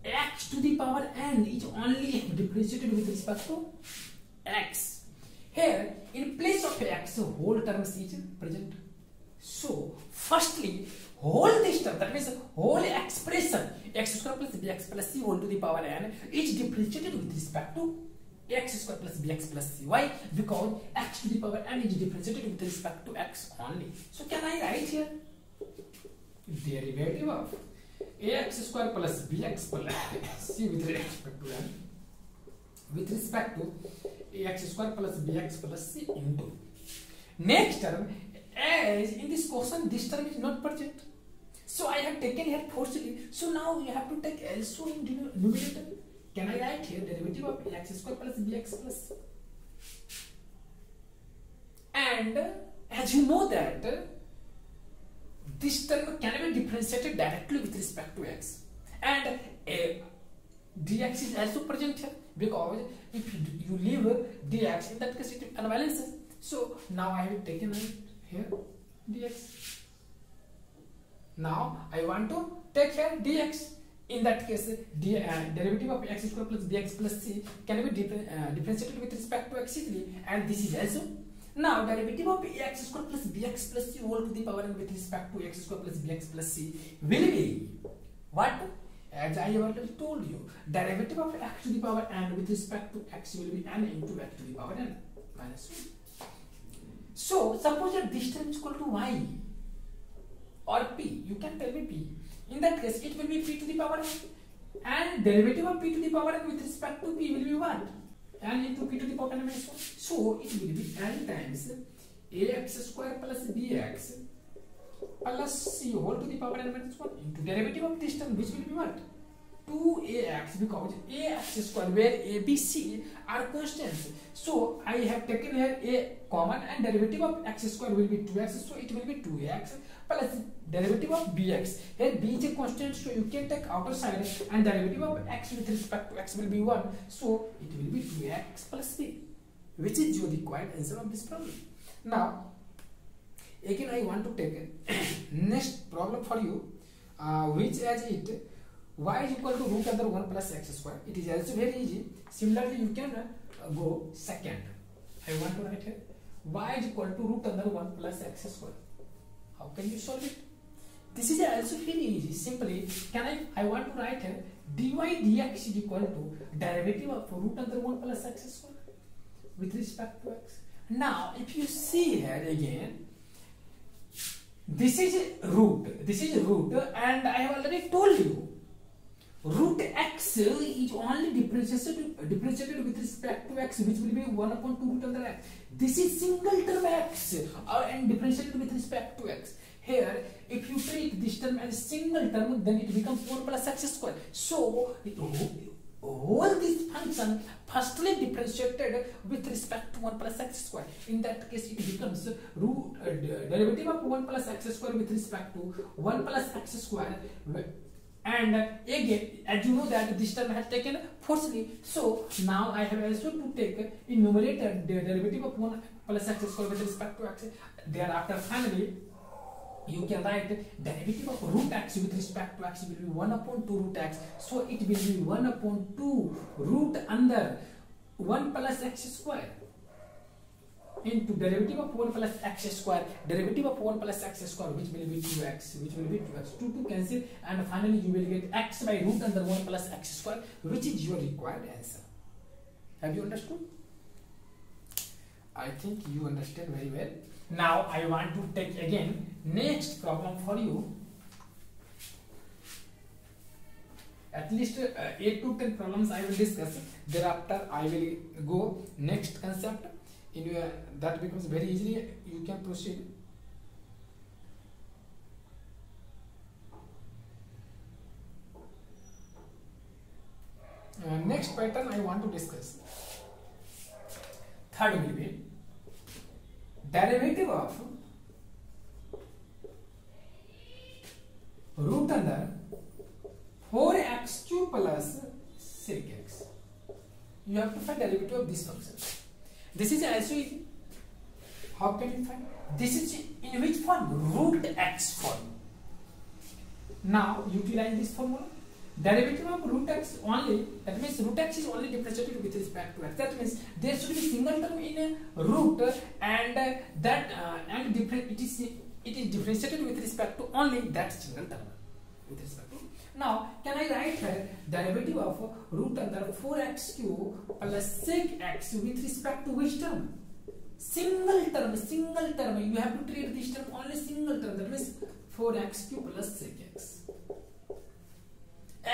x to the power n is only differentiated with respect to x. Here, in place of x, whole terms is present. So, firstly, whole this term, that means whole expression, x square plus bx plus c whole to the power n is differentiated with respect to x square plus bx plus c. Why? Because x to the power n is differentiated with respect to x only. So, can I write here? Derivative of ax square plus bx plus c with respect to n with respect to ax square plus bx plus c into. Next term as in this question this term is not present so i have taken here forcibly so now you have to take also in numerator. Can i write here derivative of ax square plus bx plus c? And as you know that this term can be differentiated directly with respect to x. And uh, dx is also present here because if you, leave dx in that case it unbalances so now I have taken here dx now I want to take here dx in that case d, uh, derivative of x square plus dx plus c can be differ, uh, differentiated with respect to x easily and this is also. Now derivative of x square plus bx plus c whole to the power and with respect to x square plus bx plus c will be what as I have already told you, derivative of x to the power n with respect to x will be n into x to the power n minus 1. So, suppose that term is equal to y or p, you can tell me p. In that case, it will be p to the power n and derivative of p to the power n with respect to p will be what? n into p to the power n minus 1. So, it will be n times ax square plus bx plus c whole to the power n minus 1 into derivative of this term which will be what 2ax because ax square where a b c are constants. So i have taken here a common and derivative of x square will be 2x so it will be 2ax plus derivative of bx here b is a constant so you can take outer side and derivative of x with respect to x will be 1 so it will be 2x plus b which is your required answer of this problem. Now again I want to take next problem for you uh, which as it y is equal to root under 1 plus x square. It is also very easy. Similarly you can uh, go second. I want to write here y is equal to root under 1 plus x square. How can you solve it? This is also very easy. Simply can I I want to write here dy dx is equal to derivative of root under 1 plus x square with respect to x. Now if you see here again this is root. This is root and i have already told you. Root x is only differentiated differentiated with respect to x which will be 1 upon 2 root under x this is single term x uh, and differentiated with respect to x. Here if you treat this term as single term then it becomes 4 plus x square. So it, these functions function firstly differentiated with respect to 1 plus x square. In that case, it becomes root uh, derivative of 1 plus x square with respect to 1 plus x square. And again, as you know that this term has taken forcefully, so now I have also to take in numerator the derivative of 1 plus x square with respect to x. Thereafter, finally, you can write derivative of root x with respect to x will be 1 upon 2 root x so it will be 1 upon 2 root under 1 plus x square into derivative of 1 plus x square derivative of 1 plus x square which will be 2x which will be 2x 2 to cancel and finally you will get x by root under 1 plus x square which is your required answer have you understood I think you understand very well now I want to take again next problem for you. At least uh, 8 to 10 problems I will discuss. Thereafter I will go next concept. In your that becomes very easily you can proceed. Uh, next pattern I want to discuss. Third will be derivative of root under 4x cube plus sec x. You have to find derivative of this function. This is easy. How can you find? This is in which form? Root x form. Now utilize this formula derivative of root x only that means root x is only differentiated with respect to x. That means there should be single term in a root and that uh, and different it is it is differentiated with respect to only that single term. With respect to now can i write here derivative of root under 4x cube plus sec x with respect to which term? Single term single term. You have to treat this term only single term. That means 4x cube plus sec x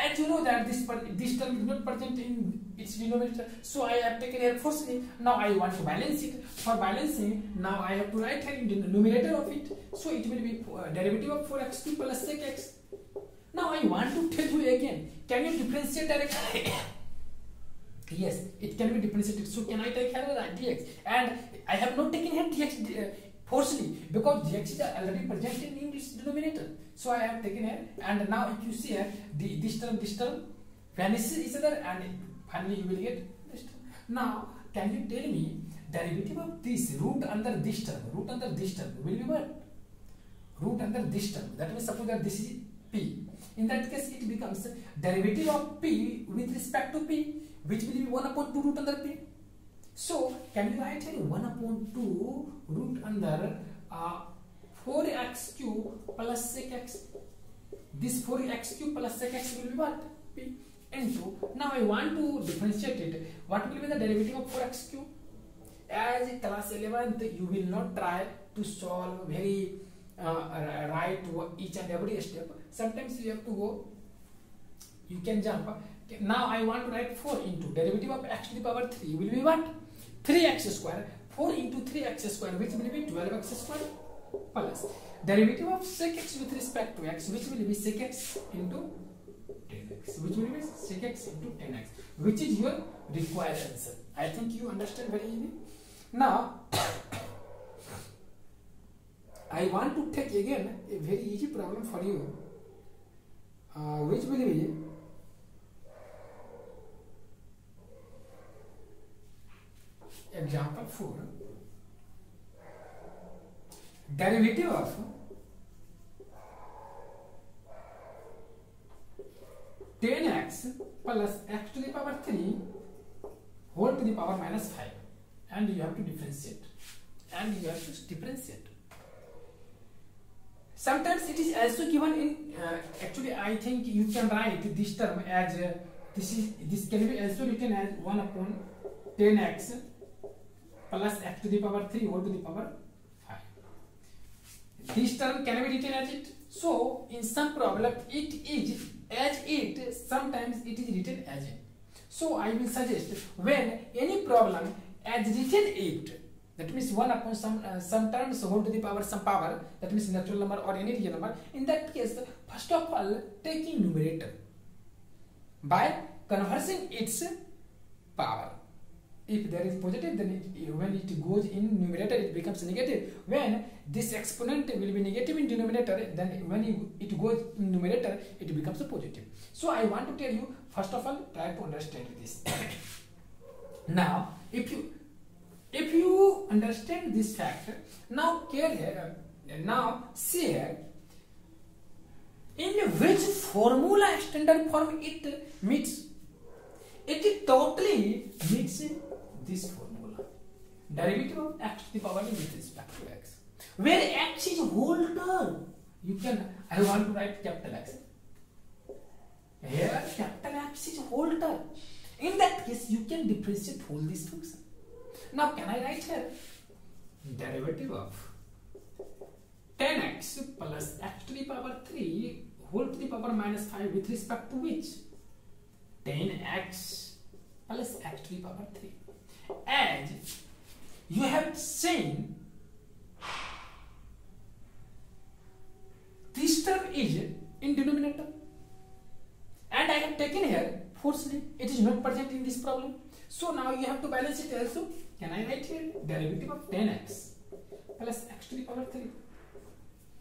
and you know that this term is not present in its denominator so i have taken here firstly now i want to balance it. For balancing now i have to write here in the numerator of it. So it will be uh, derivative of 4x2 plus sec x. Now i want to tell you again can you differentiate directly yes it can be differentiated. So can i take here dx? And i have not taken here dx uh, forcefully because dx is already present in this denominator so I have taken here and now if you see here the, this term this term vanish each other and finally you will get this term. Now, can you tell me derivative of this root under this term, root under this term will be what? Root under this term. That means suppose that this is p. In that case, it becomes derivative of p with respect to p, which will be 1 upon 2 root under p. So, can you write here 1 upon 2 root under uh, 4x cube plus sec x? This 4x cube plus sec x will be what? p into. Now, I want to differentiate it. What will be the derivative of 4x cube? As class 11th, you will not try to solve very uh, right each and every step. Sometimes you have to go, you can jump. Now I want to write 4 into derivative of x to the power 3 will be what? 3x square. 4 into 3x square which will be 12x square plus derivative of sec x with respect to x which will be sec x into 10x which will be sec x into 10x which is your required answer. I think you understand very easily. Now I want to take again a very easy problem for you, uh, which will be example 4 derivative of plus x to the power 3 whole to the power minus 5 and you have to differentiate and you have to differentiate sometimes it is also given in uh, actually i think you can write this term as uh, this is this can be also written as 1 upon 10x plus x to the power 3 whole to the power 5 this term can be written as it so in some problem it is as it sometimes it is written as it so i will suggest when any problem as written it that means 1 upon some uh, some terms whole to the power some power that means natural number or any real number in that case first of all taking numerator by conversing its power if there is positive then it, when it goes in numerator it becomes negative. When this exponent will be negative in denominator then when it goes in numerator it becomes a positive. So i want to tell you first of all try to understand this. Now if you if you understand this fact now care here now see here in which formula standard form it meets? It totally meets this formula. Derivative of x to the power n with respect to x. Where x is whole term you can i want to write capital x. Here capital x is whole term in that case you can differentiate whole this function now can i write here? Derivative of tan x plus x to the power 3 whole to the power minus 5 with respect to which? tan x plus x to the power 3 and you have seen this term is in denominator. And I have taken here forcefully it is not present in this problem. So now you have to balance it also. Can I write here? Derivative of tan x plus x to the power 3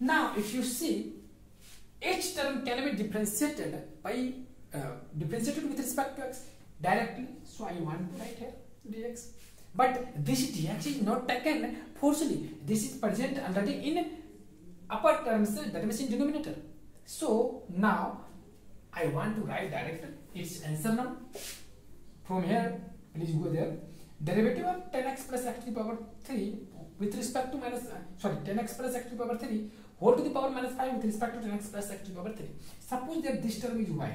now if you see each term can be differentiated by uh, differentiated with respect to x directly. So I want to write here dx but this dx is not taken forcefully this is present already in upper terms that means in denominator so now I want to write directly its answer now from here please go there derivative of 10x plus x to the power 3 with respect to minus uh, sorry 10x plus x to the power 3 whole to the power minus 5 with respect to 10x plus x to the power 3 suppose that this term is y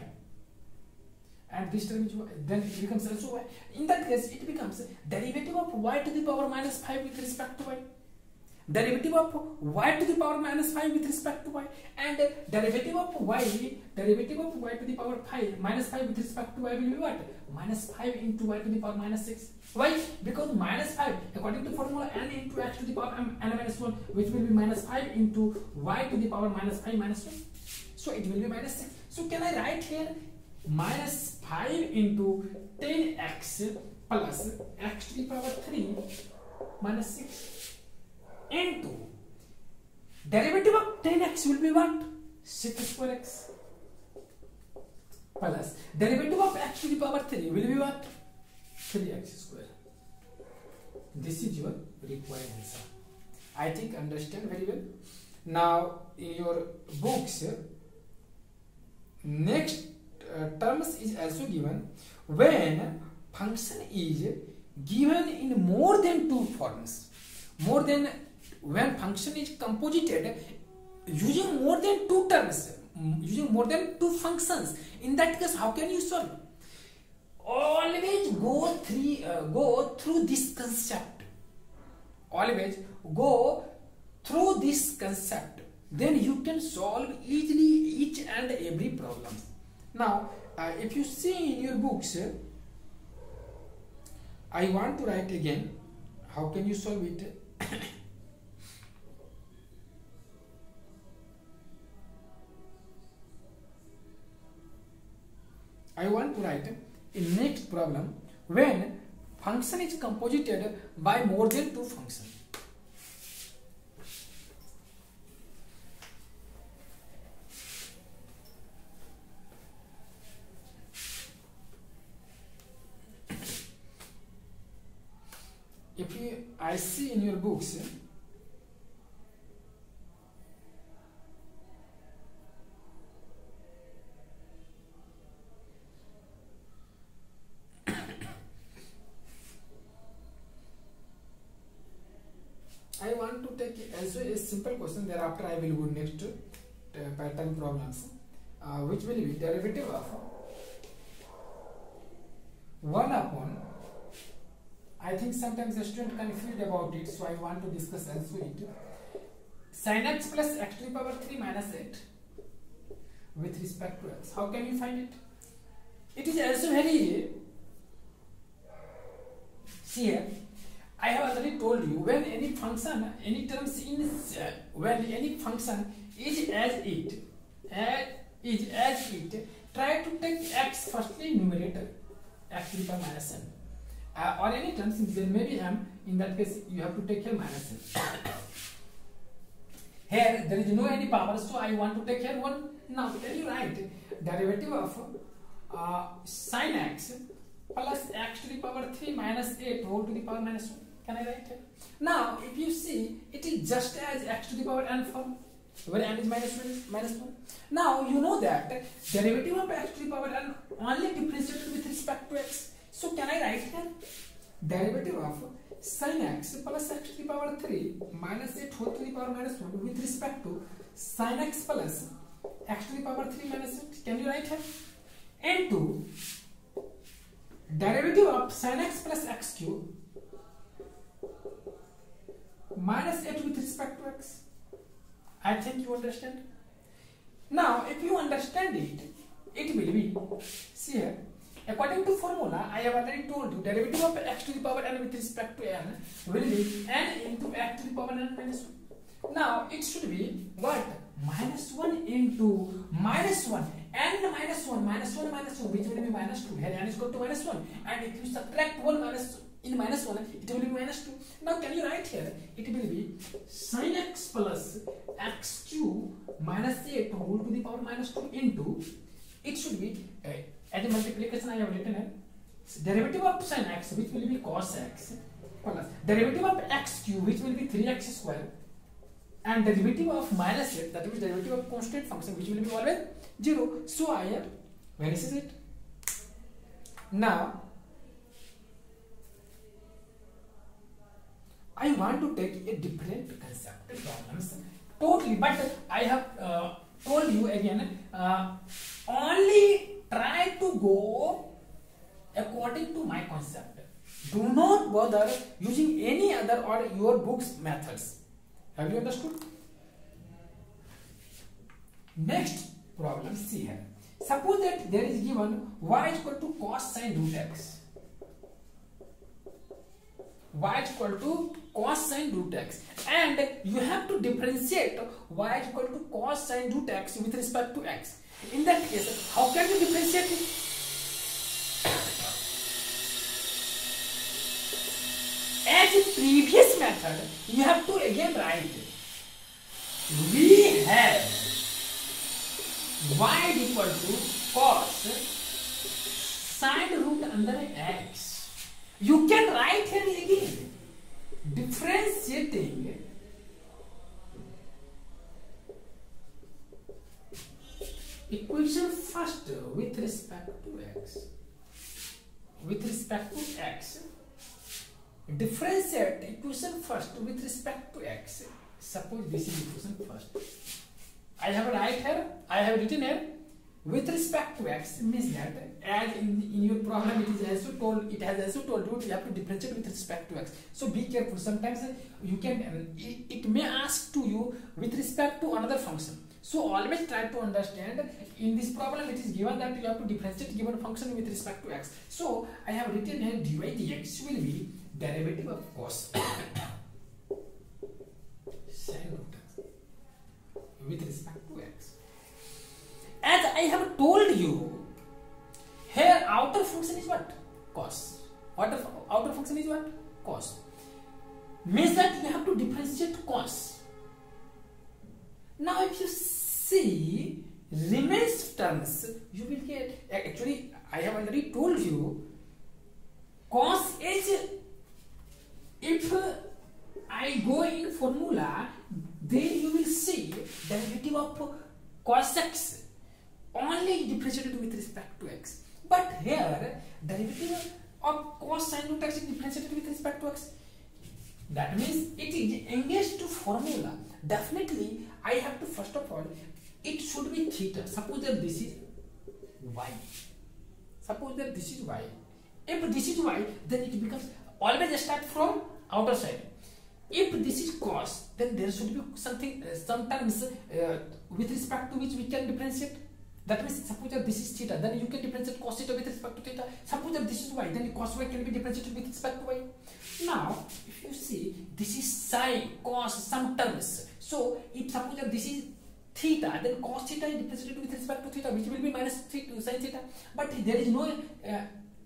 and this term then it becomes also y. In that case, it becomes derivative of y to the power minus 5 with respect to y. Derivative of y to the power minus 5 with respect to y. And derivative of y derivative of y to the power 5 minus 5 with respect to y will be what? Minus 5 into y to the power minus 6 why? Because minus 5 according to formula n into x to the power m n minus 1 which will be minus 5 into y to the power minus 5 minus 1 so it will be minus 6 so can i write here minus 5 into tan x plus x to the power 3 minus 6 into. Derivative of tan x will be what? sec square x plus. Derivative of x to the power 3 will be what? 3x square. This is your required answer. I think understand very well. Now in your books next uh, terms is also given when function is given in more than two forms. More than when function is composited using more than two terms using more than two functions. In that case how can you solve? Always go through uh, go through this concept. Always go through this concept. Then you can solve easily each and every problem now uh, if you see in your books i want to write again how can you solve it I want to write in next problem when function is composited by more than two functions. If you, I see in your books I want to take also a simple question thereafter I will go next to uh, pattern problems uh, which will be derivative of 1 upon I think sometimes the student confused about it so I want to discuss also it. Sin x plus x to the power 3 minus 8 with respect to x. How can you find it? It is also very see here I have already told you when any function, any terms in when any function is as it, as is as it, try to take x firstly numerator, x to the power minus n, uh, or any terms there may be m. In that case, you have to take here minus n. here there is no any power, so I want to take here one. Now can you write derivative of uh, sin x plus x to the power 3 minus 8 whole to the power minus 1. Can I write it? Now, if you see, it is just as x to the power n form, where n is minus, minus, minus 1. Now, you know that derivative of x to the power n only differentiated with respect to x. So, can I write here? Derivative of sin x plus x to the power 3 minus 8 whole to the power minus 1 with respect to sin x plus x to the power 3 minus 8. Can you write here? And 2 derivative of sin x plus x cube minus 8 with respect to x. I think you understand. Now, if you understand it, it will be, see here, according to formula, I have already told you, derivative of x to the power n with respect to n will be n into x to the power n minus 1. Now, it should be what? Minus 1 into minus 1 n minus 1 minus 1 minus 1 which will be minus 2 here n is equal to minus 1 and if you subtract 1 minus in minus 1 it will be minus 2 now can you write here? It will be sin x plus x cube minus 8 whole to the power minus 2 into it should be uh, as a multiplication I have written here derivative of sin x which will be cos x plus derivative of x cube which will be 3x square and derivative of minus 8 that is derivative of constant function which will be always 0 so I have vanishes it now I want to take a different concept problems totally but I have uh, told you again uh, only try to go according to my concept do not bother using any other or your books methods have you understood next problem see here suppose that there is given y is equal to cos sin root x y is equal to cos sin root x and you have to differentiate y is equal to cos sin root x with respect to x in that case how can you differentiate it as in previous method you have to again write we have y equal to cos sine root under x. You can write here again differentiating equation first with respect to x. With respect to x differentiate equation first with respect to x. Suppose this is equation first. I have right here i have written here with respect to x means that as in, in your problem it is also told it has also told you you have to differentiate with respect to x. So be careful. Sometimes you can it may ask to you with respect to another function so always try to understand in this problem it is given that you have to differentiate given function with respect to x so i have written here dy dx will be derivative of cos sin with respect to x as I have told you, here outer function is what? Cos. Outer, outer function is what? Cos. Means that you have to differentiate cos. Now if you see terms, you will get, actually I have already told you, cos is, if I go in formula, then you will see derivative of cos x only differentiated with respect to x. But here, derivative of cos sine root x is differentiated with respect to x. That means it is engaged to formula. Definitely, I have to first of all, it should be theta. Suppose that this is y. Suppose that this is y. If this is y, then it becomes always start from outer side. If this is cos, then there should be something, uh, sometimes uh, with respect to which we can differentiate that means suppose that this is theta, then you can differentiate cos theta with respect to theta. Suppose that this is y, then cos y can be differentiated with respect to y. Now, if you see, this is sine, cos, some terms. So, if suppose that this is theta, then cos theta is differentiated with respect to theta, which will be minus theta, sine theta. But there is no uh,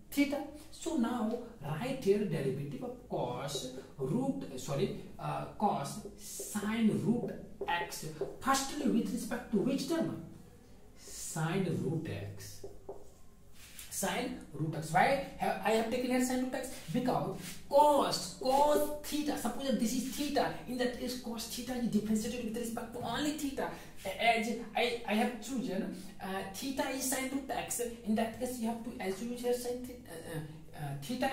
theta. So now write here derivative of cos root sorry uh, cos sine root x firstly with respect to which term sine root x sine root x why have i have taken here sine root x because cos cos theta suppose this is theta in that case cos theta is differentiated with respect to only theta as i i have chosen uh, theta is sine root x in that case you have to assume here sine theta, uh, uh, theta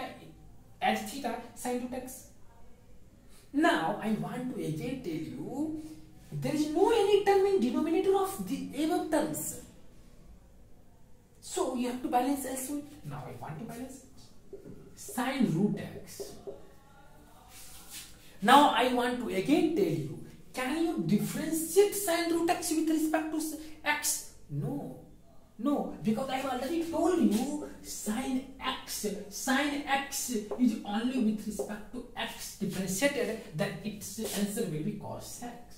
as theta sine root x now i want to again tell you there is no any term in denominator of the above terms so you have to balance S with. Now I want to balance sine root x. Now I want to again tell you, can you differentiate sine root x with respect to x? No. No, because I have already told you sine x, sine x is only with respect to x differentiated, then its answer will be cos x.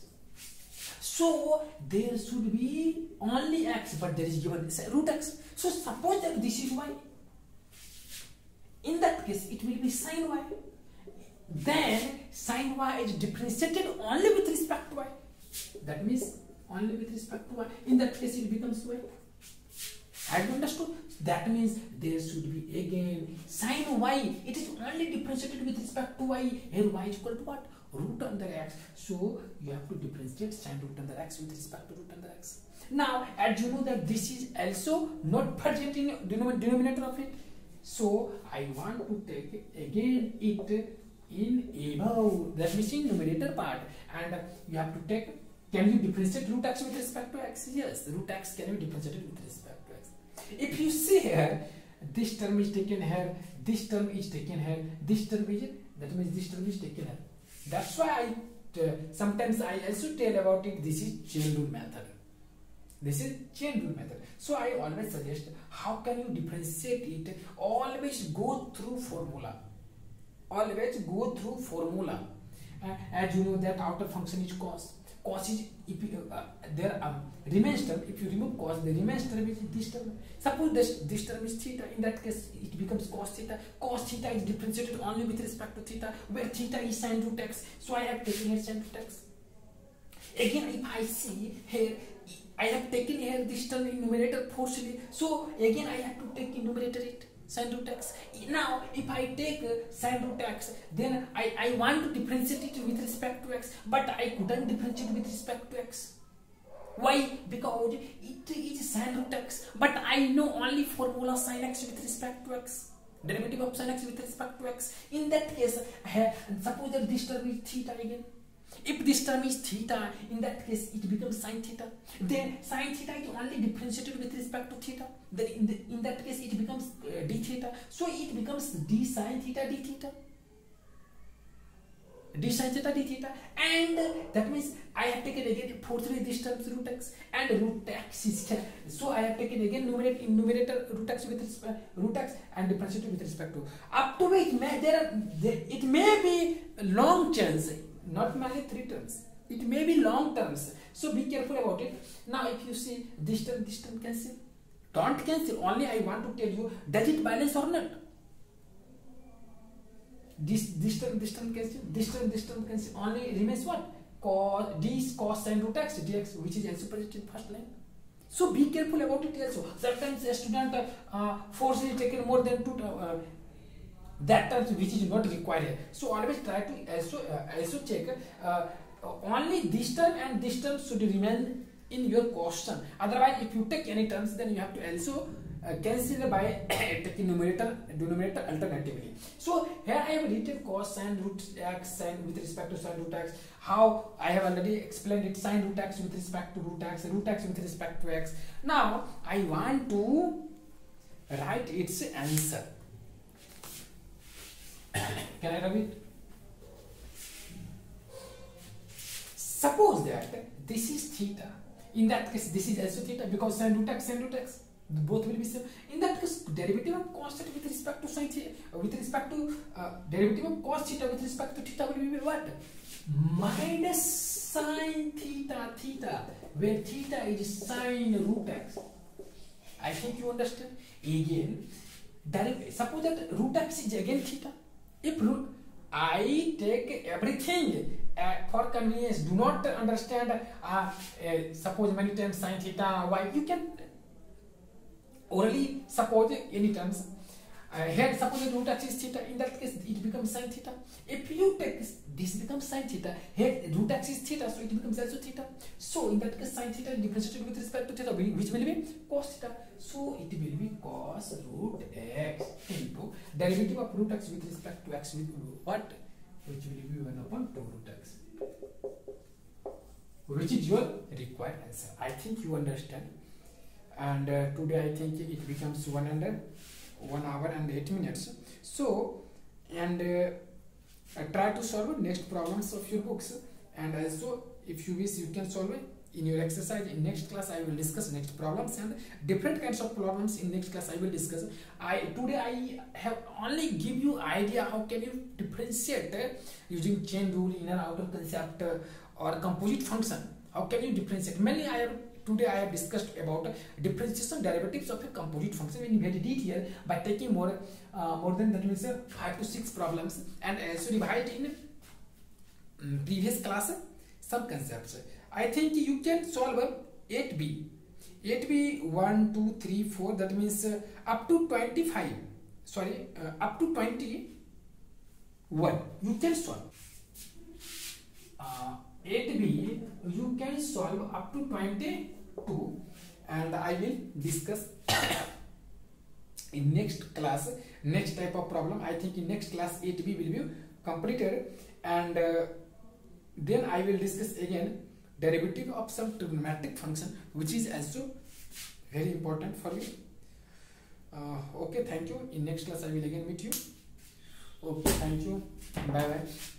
So there should be only x, but there is given root x. So suppose that this is y. In that case, it will be sine y. Then sine y is differentiated only with respect to y. That means only with respect to y. In that case, it becomes y. Have you understood? That means there should be again sine y. It is only differentiated with respect to y. Here y is equal to what? Root under x. So you have to differentiate sine root under x with respect to root under x. Now, as you know that this is also not present in denominator of it. So I want to take again it in above that means in numerator part and you have to take can you differentiate root x with respect to x? Yes, root x can be differentiated with respect to x. If you see here, this term is taken here, this term is taken here, this term is that means this term is taken here. That's why I uh, sometimes I also tell about it. This is chain rule method. This is chain rule method. So I always suggest how can you differentiate it? Always go through formula. Always go through formula. Uh, as you know that outer function is cos cos is if you, uh, there um, remains term if you remove cos the remains term is this term suppose this this term is theta in that case it becomes cos theta cos theta is differentiated only with respect to theta where theta is sine root x so i have taken here sine root x again if I see here I have taken here this term in numerator forcefully so again I have to take in numerator it sine root x now if I take uh, sine root x then I, I want to differentiate it with respect to x but I couldn't differentiate with respect to x. Why? Because it is sine root x but I know only formula sine x with respect to x derivative of sin x with respect to x. In that case suppose that this term is theta again if this term is theta, in that case it becomes sine theta. Then sine theta is only differentiated with respect to theta. Then in, the, in that case it becomes uh, d theta. So it becomes d sine theta d theta. d sine theta d theta and uh, that means I have taken again fourthly this terms root x and root x is so I have taken again numerator in numerator root x with respect, root x and differentiated with respect to up to it may there are there, it may be long chance not merely three terms. It may be long terms. So be careful about it. Now if you see this term, this term cancel. Don't cancel. Only I want to tell you, does it balance or not? This this term, this term cancel. This term, this term cancel. Only remains what? Cos d cos sine root x dx, which is also present in first line. So be careful about it also. Sometimes a student uh, forcefully taken more than two uh, that terms which is not required. So always try to also uh, also check uh, only this term and this term should remain in your question. Otherwise if you take any terms then you have to also uh, consider by taking numerator denominator alternatively. So here i have written cos sine root x sine with respect to sine root x. How i have already explained it sine root x with respect to root x root x with respect to x. Now i want to write its answer can I rub it? Suppose that this is theta. In that case, this is also theta because sine root x, sine root x, both will be same. In that case, derivative of constant with respect to sine theta, with respect to uh, derivative of cos theta with respect to theta will be what? Minus sine theta theta, where theta is sine root x. I think you understand. Again, suppose that root x is again theta if I take everything uh, for convenience, do not understand, uh, uh, suppose many times sine theta, y, you can orally suppose any terms. Uh, here suppose root x theta, in that case it becomes sine theta. If you take this, this becomes sine theta, here root x is theta, so it becomes also theta. So in that case sine theta differentiated with respect to theta, which will be cos theta. So it will be cos root x into derivative of root x with respect to x with what? Which will be 1 upon 2 root x. Which is your required answer. I think you understand. And uh, today I think it becomes 100 1 hour and 8 minutes. So and uh, try to solve next problems of your books. And also if you wish you can solve it in your exercise. In next class i will discuss next problems and different kinds of problems in next class i will discuss. I today i have only give you idea how can you differentiate uh, using chain rule inner outer concept uh, or composite function. How can you differentiate? Mainly i have Today I have discussed about differentiation derivatives of a composite function in very detail by taking more uh, more than that means uh, 5 to 6 problems and also divide in um, previous class some concepts. I think you can solve 8b. 8b 1, 2, 3, 4 that means uh, up to 25 sorry uh, up to 21 you can solve. Uh, 8b you can solve up to 20 2 and I will discuss in next class next type of problem. I think in next class 8b will be completed. And uh, then I will discuss again derivative of some trigonometric function which is also very important for you. Uh, okay thank you. In next class I will again meet you. Okay thank you. Bye bye